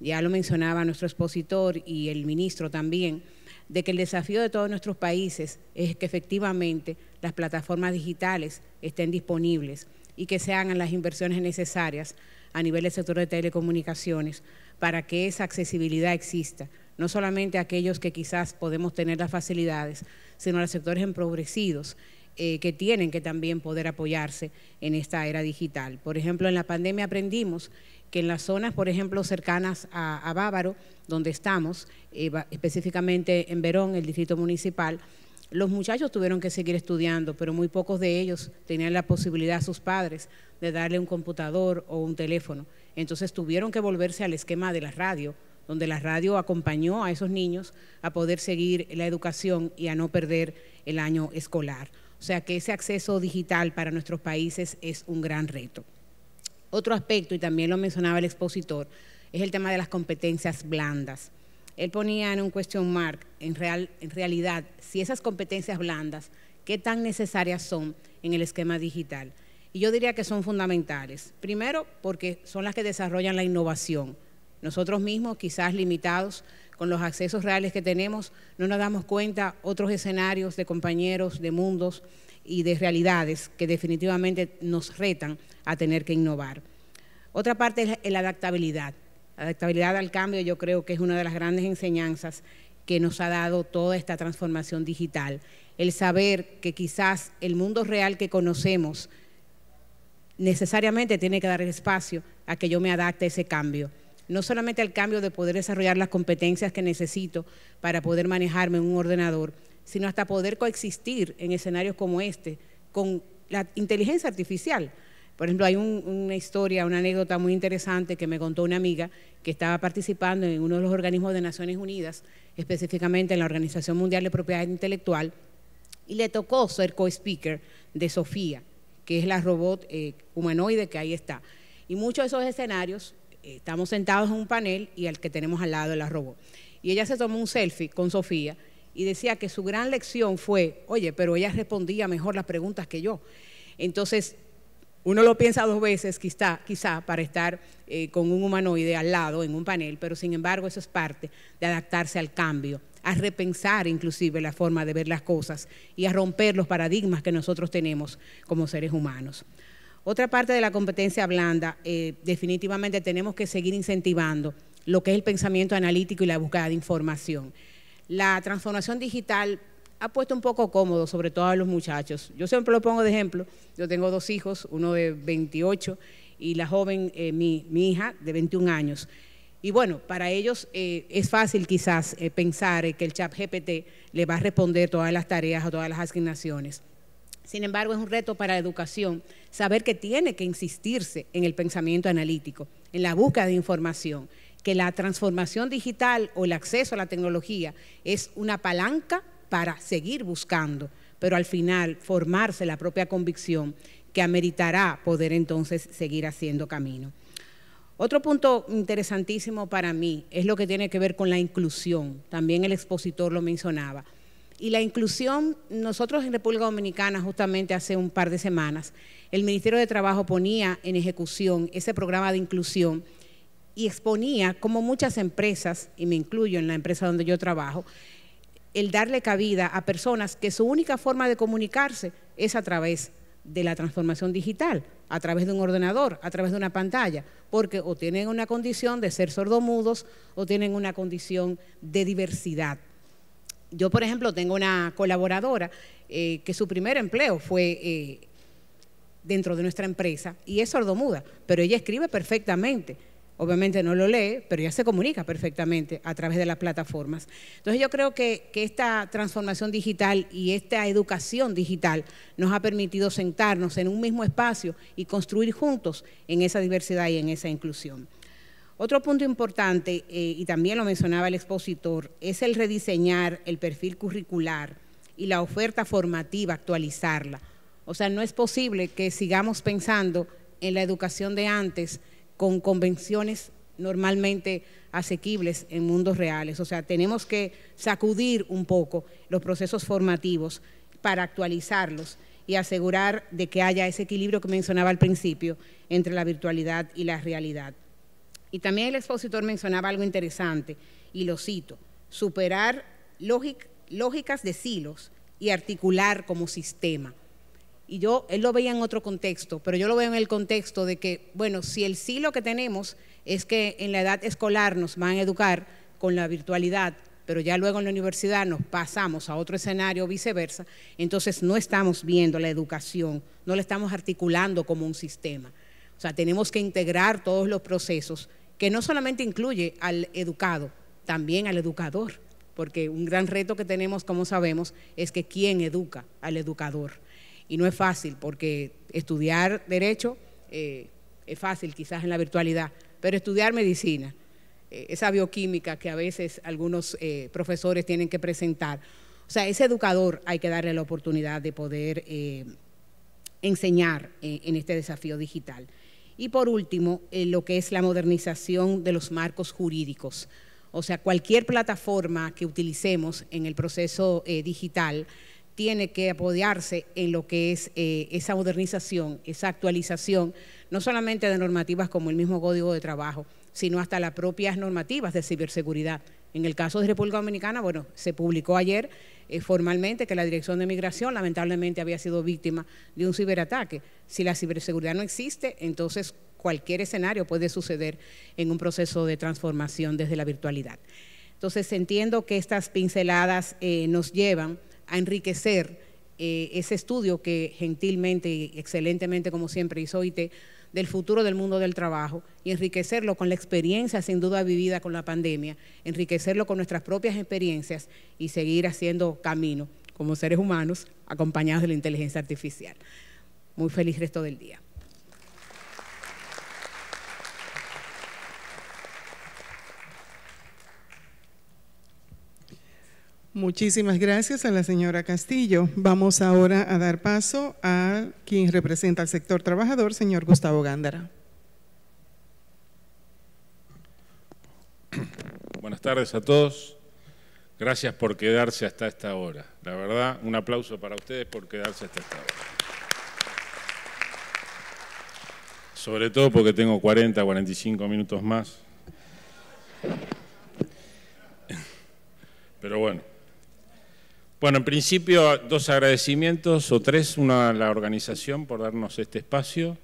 Speaker 4: Ya lo mencionaba nuestro expositor y el ministro también, de que el desafío de todos nuestros países es que efectivamente las plataformas digitales estén disponibles y que se hagan las inversiones necesarias a nivel del sector de telecomunicaciones para que esa accesibilidad exista, no solamente a aquellos que quizás podemos tener las facilidades, sino a los sectores empobrecidos eh, que tienen que también poder apoyarse en esta era digital. Por ejemplo, en la pandemia aprendimos que en las zonas, por ejemplo, cercanas a, Bávaro, donde estamos, eh, específicamente en Verón, el distrito municipal, los muchachos tuvieron que seguir estudiando, pero muy pocos de ellos tenían la posibilidad a sus padres de darle un computador o un teléfono. Entonces tuvieron que volverse al esquema de la radio, donde la radio acompañó a esos niños a poder seguir la educación y a no perder el año escolar. O sea que ese acceso digital para nuestros países es un gran reto. Otro aspecto, y también lo mencionaba el expositor, es el tema de las competencias blandas. Él ponía en un question mark, en, real, en realidad, si esas competencias blandas, qué tan necesarias son en el esquema digital. Y yo diría que son fundamentales. Primero, porque son las que desarrollan la innovación. Nosotros mismos, quizás limitados con los accesos reales que tenemos, no nos damos cuenta otros escenarios de compañeros, de mundos y de realidades que definitivamente nos retan a tener que innovar. Otra parte es la adaptabilidad. La adaptabilidad al cambio yo creo que es una de las grandes enseñanzas que nos ha dado toda esta transformación digital. El saber que quizás el mundo real que conocemos necesariamente tiene que dar espacio a que yo me adapte a ese cambio. No solamente al cambio de poder desarrollar las competencias que necesito para poder manejarme en un ordenador, sino hasta poder coexistir en escenarios como este con la inteligencia artificial. Por ejemplo, hay una historia, una anécdota muy interesante que me contó una amiga que estaba participando en uno de los organismos de Naciones Unidas, específicamente en la Organización Mundial de Propiedad Intelectual, y le tocó ser co-speaker de Sofía, que es la robot eh, humanoide que ahí está. Y muchos de esos escenarios, estamos sentados en un panel y al que tenemos al lado la robot. Y ella se tomó un selfie con Sofía y decía que su gran lección fue, oye, pero ella respondía mejor las preguntas que yo. Entonces, uno lo piensa dos veces, quizá, quizá para estar eh, con un humanoide al lado en un panel, pero sin embargo eso es parte de adaptarse al cambio, a repensar inclusive la forma de ver las cosas y a romper los paradigmas que nosotros tenemos como seres humanos. Otra parte de la competencia blanda, eh, definitivamente tenemos que seguir incentivando lo que es el pensamiento analítico y la búsqueda de información. La transformación digital ha puesto un poco cómodo, sobre todo a los muchachos. Yo siempre lo pongo de ejemplo. Yo tengo dos hijos, uno de 28 y la joven, eh, mi, hija, de 21 años. Y bueno, para ellos eh, es fácil quizás pensar que el chat GPT le va a responder todas las tareas o todas las asignaciones. Sin embargo, es un reto para la educación saber que tiene que insistirse en el pensamiento analítico, en la búsqueda de información, que la transformación digital o el acceso a la tecnología es una palanca para seguir buscando, pero al final formarse la propia convicción que ameritará poder entonces seguir haciendo camino. Otro punto interesantísimo para mí es lo que tiene que ver con la inclusión. También el expositor lo mencionaba. Y la inclusión, nosotros en República Dominicana, justamente hace un par de semanas, el Ministerio de Trabajo ponía en ejecución ese programa de inclusión y exponía cómo muchas empresas, y me incluyo en la empresa donde yo trabajo, el darle cabida a personas que su única forma de comunicarse es a través de la transformación digital, a través de un ordenador, a través de una pantalla, porque o tienen una condición de ser sordomudos o tienen una condición de diversidad. Yo, por ejemplo, tengo una colaboradora eh, que su primer empleo fue eh, dentro de nuestra empresa y es sordomuda, pero ella escribe perfectamente Obviamente no lo lee, pero ya se comunica perfectamente a través de las plataformas. Entonces yo creo que, esta transformación digital y esta educación digital nos ha permitido sentarnos en un mismo espacio y construir juntos en esa diversidad y en esa inclusión. Otro punto importante, eh, y también lo mencionaba el expositor, es el rediseñar el perfil curricular y la oferta formativa, actualizarla. O sea, no es posible que sigamos pensando en la educación de antes, con convenciones normalmente asequibles en mundos reales. O sea, tenemos que sacudir un poco los procesos formativos para actualizarlos y asegurar de que haya ese equilibrio que mencionaba al principio entre la virtualidad y la realidad. Y también el expositor mencionaba algo interesante, y lo cito, superar lógicas de silos y articular como sistema. Y yo, él lo veía en otro contexto, pero yo lo veo en el contexto de que, bueno, si el silo que tenemos es que en la edad escolar nos van a educar con la virtualidad, pero ya luego en la universidad nos pasamos a otro escenario viceversa, entonces no estamos viendo la educación, no la estamos articulando como un sistema. O sea, tenemos que integrar todos los procesos, que no solamente incluye al educado, también al educador, porque un gran reto que tenemos, como sabemos, es que quién educa al educador y no es fácil porque estudiar derecho eh, es fácil quizás en la virtualidad, pero estudiar medicina, eh, esa bioquímica que a veces algunos eh, profesores tienen que presentar, o sea, ese educador hay que darle la oportunidad de poder enseñar en este desafío digital. Y por último, eh, lo que es la modernización de los marcos jurídicos. O sea, cualquier plataforma que utilicemos en el proceso digital tiene que apoyarse en lo que es esa modernización, esa actualización, no solamente de normativas como el mismo Código de Trabajo, sino hasta las propias normativas de ciberseguridad. En el caso de República Dominicana, bueno, se publicó ayer eh, formalmente que la Dirección de Migración lamentablemente había sido víctima de un ciberataque. Si la ciberseguridad no existe, entonces cualquier escenario puede suceder en un proceso de transformación desde la virtualidad. Entonces entiendo que estas pinceladas eh, nos llevan a enriquecer eh, ese estudio que gentilmente y excelentemente, como siempre, hizo OIT del futuro del mundo del trabajo y enriquecerlo con la experiencia sin duda vivida con la pandemia, enriquecerlo con nuestras propias experiencias y seguir haciendo camino como seres humanos acompañados de la inteligencia artificial. Muy feliz resto del día.
Speaker 1: Muchísimas gracias a la señora Castillo. Vamos ahora a dar paso a quien representa al sector trabajador, señor Gustavo Gándara.
Speaker 5: Buenas tardes a todos. Gracias por quedarse hasta esta hora. La verdad, un aplauso para ustedes por quedarse hasta esta hora. Sobre todo porque tengo 40, 45 minutos más. Pero bueno, bueno, en principio dos agradecimientos o tres, una a la organización por darnos este espacio,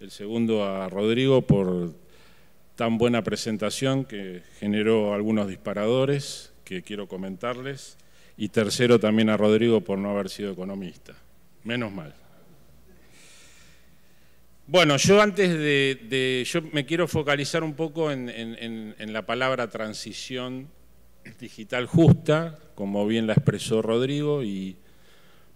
Speaker 5: el segundo a Rodrigo por tan buena presentación que generó algunos disparadores que quiero comentarles, y tercero también a Rodrigo por no haber sido economista. Menos mal. Bueno, yo antes de, yo me quiero focalizar un poco en la palabra transición digital justa, como bien la expresó Rodrigo, y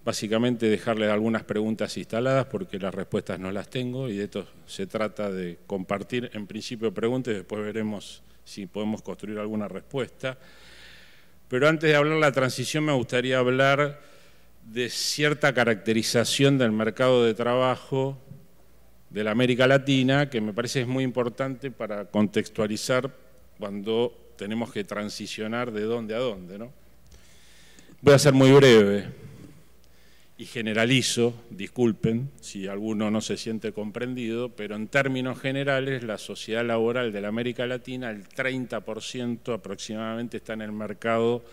Speaker 5: básicamente dejarles algunas preguntas instaladas porque las respuestas no las tengo y de esto se trata de compartir en principio preguntas y después veremos si podemos construir alguna respuesta. Pero antes de hablar de la transición me gustaría hablar de cierta caracterización del mercado de trabajo de la América Latina que me parece es muy importante para contextualizar cuando tenemos que transicionar de dónde a dónde. ¿no? Voy a ser muy breve y generalizo, disculpen si alguno no se siente comprendido, pero en términos generales la sociedad laboral de la América Latina, el 30% aproximadamente está en el mercado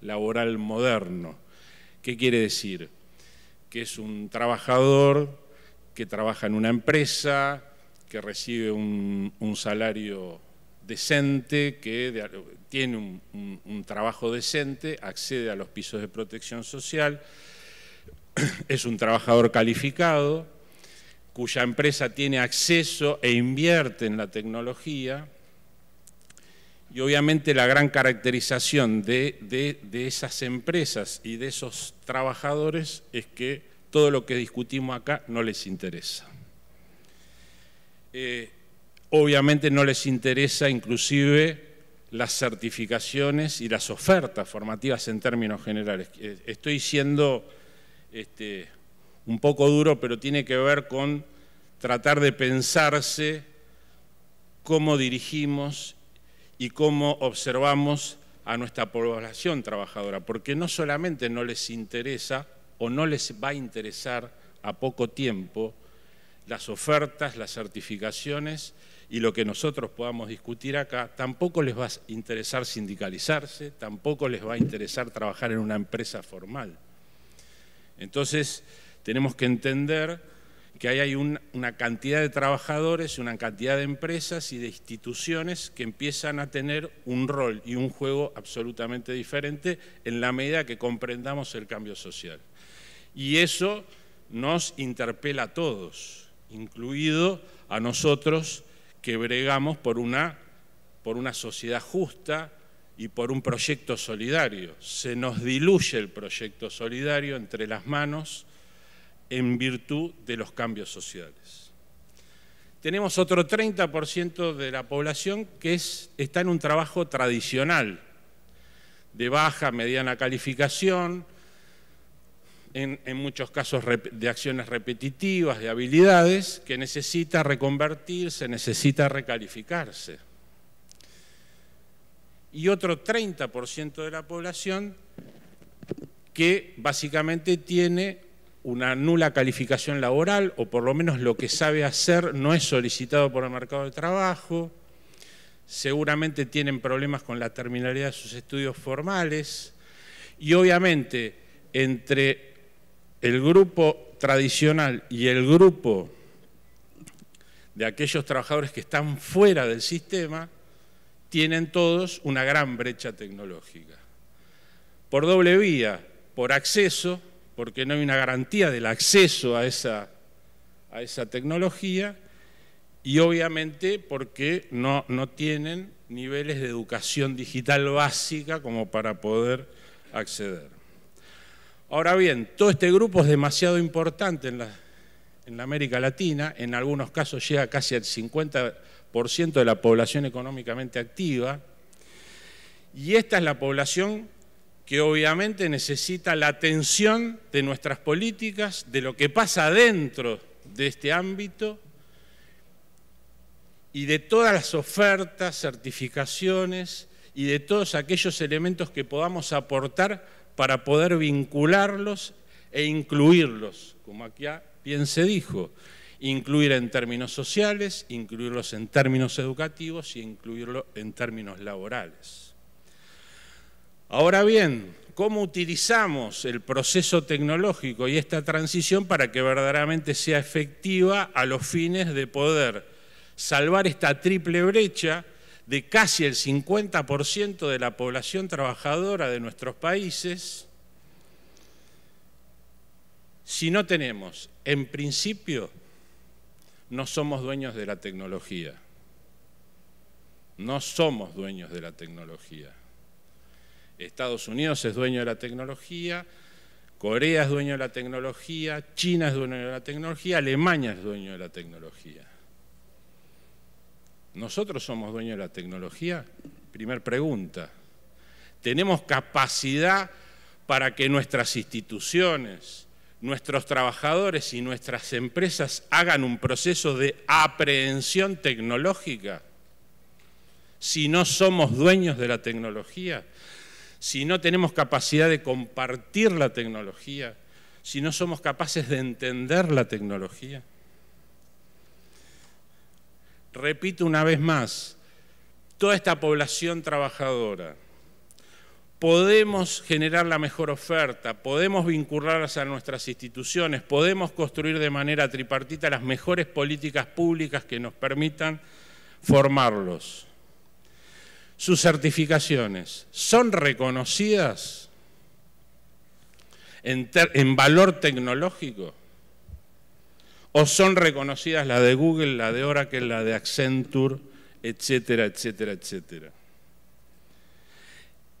Speaker 5: laboral moderno. ¿Qué quiere decir? Que es un trabajador que trabaja en una empresa, que recibe un, un salario decente, que tiene un, trabajo decente, accede a los pisos de protección social, es un trabajador calificado, cuya empresa tiene acceso e invierte en la tecnología, y obviamente la gran caracterización de, de, esas empresas y de esos trabajadores es que todo lo que discutimos acá no les interesa. Eh, obviamente no les interesa inclusive las certificaciones y las ofertas formativas en términos generales. Eh, estoy siendo este, un poco duro, pero tiene que ver con tratar de pensarse cómo dirigimos y cómo observamos a nuestra población trabajadora, porque no solamente no les interesa o no les va a interesar a poco tiempo las ofertas, las certificaciones y lo que nosotros podamos discutir acá, tampoco les va a interesar sindicalizarse, tampoco les va a interesar trabajar en una empresa formal. Entonces, tenemos que entender que ahí hay una cantidad de trabajadores, una cantidad de empresas y de instituciones que empiezan a tener un rol y un juego absolutamente diferente en la medida que comprendamos el cambio social. Y eso nos interpela a todos, incluido a nosotros que bregamos por una, por una sociedad justa y por un proyecto solidario. Se nos diluye el proyecto solidario entre las manos en virtud de los cambios sociales. Tenemos otro 30% de la población que es, está en un trabajo tradicional, de baja, mediana calificación, en, muchos casos de acciones repetitivas, de habilidades, que necesita reconvertirse, necesita recalificarse. Y otro 30% de la población que básicamente tiene una nula calificación laboral o por lo menos lo que sabe hacer no es solicitado por el mercado de trabajo, seguramente tienen problemas con la terminalidad de sus estudios formales y obviamente entre el grupo tradicional y el grupo de aquellos trabajadores que están fuera del sistema tienen todos una gran brecha tecnológica. Por doble vía, por acceso, porque no hay una garantía del acceso a esa, a esa tecnología, y obviamente porque no, no tienen niveles de educación digital básica como para poder acceder. Ahora bien, todo este grupo es demasiado importante en la, América Latina, en algunos casos llega casi al 50% de la población económicamente activa, y esta es la población que obviamente necesita la atención de nuestras políticas, de lo que pasa dentro de este ámbito y de todas las ofertas, certificaciones y de todos aquellos elementos que podamos aportar para poder vincularlos e incluirlos, como aquí bien se dijo, incluir en términos sociales, incluirlos en términos educativos y incluirlos en términos laborales. Ahora bien, ¿cómo utilizamos el proceso tecnológico y esta transición para que verdaderamente sea efectiva a los fines de poder salvar esta triple brecha de casi el 50% de la población trabajadora de nuestros países, si no tenemos, en principio, no somos dueños de la tecnología. No somos dueños de la tecnología. Estados Unidos es dueño de la tecnología, Corea es dueño de la tecnología, China es dueño de la tecnología, Alemania es dueño de la tecnología. ¿Nosotros somos dueños de la tecnología? Primer pregunta. ¿Tenemos capacidad para que nuestras instituciones, nuestros trabajadores y nuestras empresas hagan un proceso de aprehensión tecnológica? Si no somos dueños de la tecnología, si no tenemos capacidad de compartir la tecnología, si no somos capaces de entender la tecnología. Repito una vez más, toda esta población trabajadora, podemos generar la mejor oferta, podemos vincularlas a nuestras instituciones, podemos construir de manera tripartita las mejores políticas públicas que nos permitan formarlos sus certificaciones son reconocidas en, valor tecnológico? ¿O son reconocidas la de Google, la de Oracle, la de Accenture, etcétera, etcétera, etcétera?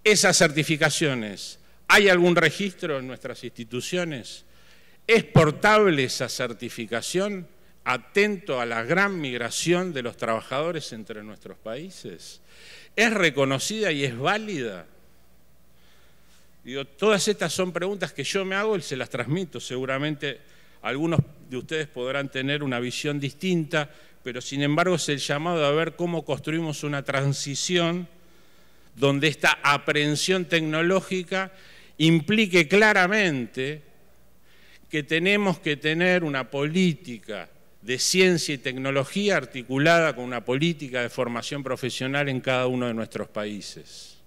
Speaker 5: Esas certificaciones, ¿hay algún registro en nuestras instituciones? ¿Es portable esa certificación atento a la gran migración de los trabajadores entre nuestros países? ¿Es reconocida y es válida? Todas estas son preguntas que yo me hago y se las transmito. Seguramente algunos de ustedes podrán tener una visión distinta, pero sin embargo es el llamado a ver cómo construimos una transición donde esta aprehensión tecnológica implique claramente que tenemos que tener una política de ciencia y tecnología articulada con una política de formación profesional en cada uno de nuestros países.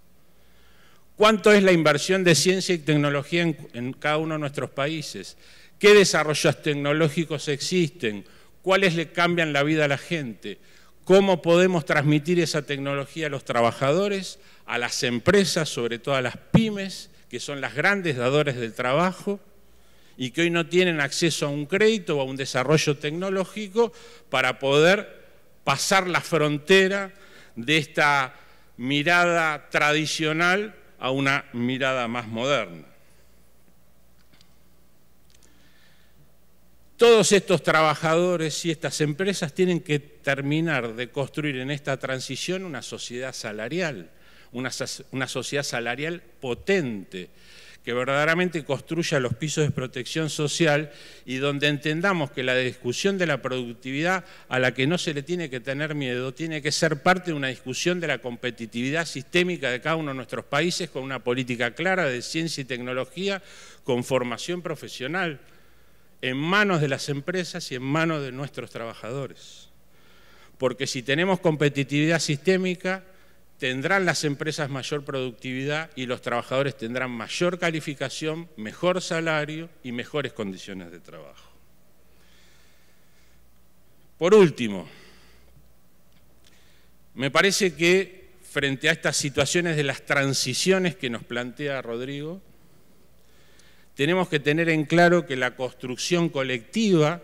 Speaker 5: ¿Cuánto es la inversión de ciencia y tecnología en, cada uno de nuestros países? ¿Qué desarrollos tecnológicos existen? ¿Cuáles le cambian la vida a la gente? ¿Cómo podemos transmitir esa tecnología a los trabajadores, a las empresas, sobre todo a las pymes, que son las grandes dadores del trabajo? y que hoy no tienen acceso a un crédito o a un desarrollo tecnológico para poder pasar la frontera de esta mirada tradicional a una mirada más moderna. Todos estos trabajadores y estas empresas tienen que terminar de construir en esta transición una sociedad salarial, una, sociedad salarial potente, que verdaderamente construya los pisos de protección social y donde entendamos que la discusión de la productividad a la que no se le tiene que tener miedo tiene que ser parte de una discusión de la competitividad sistémica de cada uno de nuestros países con una política clara de ciencia y tecnología con formación profesional en manos de las empresas y en manos de nuestros trabajadores. Porque si tenemos competitividad sistémica, tendrán las empresas mayor productividad y los trabajadores tendrán mayor calificación, mejor salario y mejores condiciones de trabajo. Por último, me parece que frente a estas situaciones de las transiciones que nos plantea Rodrigo, tenemos que tener en claro que la construcción colectiva,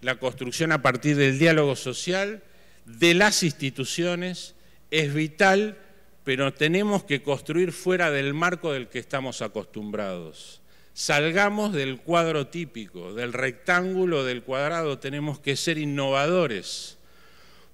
Speaker 5: la construcción a partir del diálogo social, de las instituciones, es vital, pero tenemos que construir fuera del marco del que estamos acostumbrados. Salgamos del cuadro típico, del rectángulo, del cuadrado, tenemos que ser innovadores,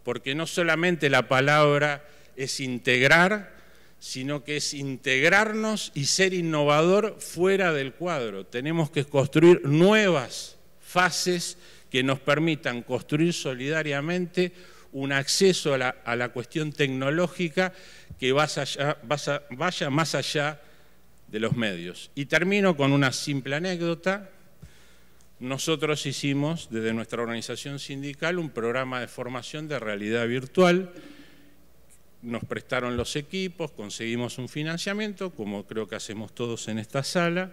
Speaker 5: porque no solamente la palabra es integrar, sino que es integrarnos y ser innovador fuera del cuadro. Tenemos que construir nuevas fases que nos permitan construir solidariamente un acceso a la, cuestión tecnológica que vaya más allá de los medios. Y termino con una simple anécdota. Nosotros hicimos desde nuestra organización sindical un programa de formación de realidad virtual. Nos prestaron los equipos, conseguimos un financiamiento, como creo que hacemos todos en esta sala,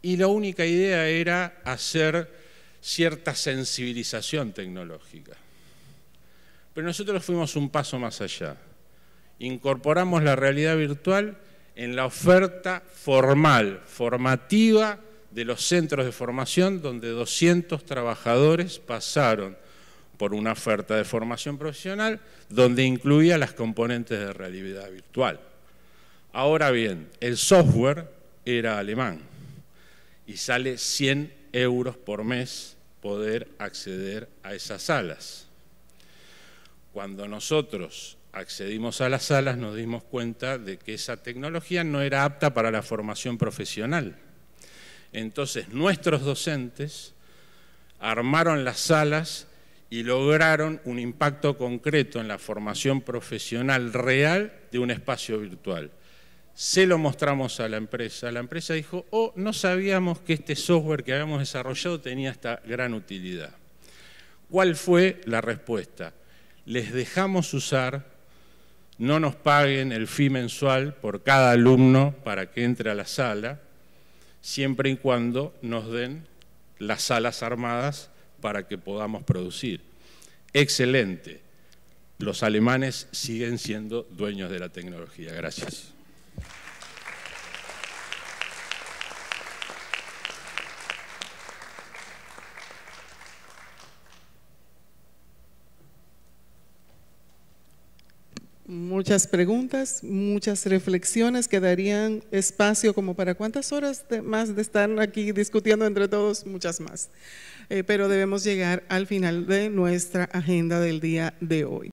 Speaker 5: y la única idea era hacer cierta sensibilización tecnológica. Pero nosotros fuimos un paso más allá. Incorporamos la realidad virtual en la oferta formal, formativa de los centros de formación donde 200 trabajadores pasaron por una oferta de formación profesional donde incluía las componentes de realidad virtual. Ahora bien, el software era alemán y sale 100 euros por mes poder acceder a esas salas. Cuando nosotros accedimos a las salas nos dimos cuenta de que esa tecnología no era apta para la formación profesional. Entonces nuestros docentes armaron las salas y lograron un impacto concreto en la formación profesional real de un espacio virtual. Se lo mostramos a la empresa. La empresa dijo, oh, no sabíamos que este software que habíamos desarrollado tenía esta gran utilidad. ¿Cuál fue la respuesta? les dejamos usar, no nos paguen el fee mensual por cada alumno para que entre a la sala, siempre y cuando nos den las salas armadas para que podamos producir. Excelente. Los alemanes siguen siendo dueños de la tecnología. Gracias.
Speaker 1: Muchas preguntas, muchas reflexiones que darían espacio como para cuántas horas más de estar aquí discutiendo entre todos, muchas más. Eh, pero debemos llegar al final de nuestra agenda del día de hoy.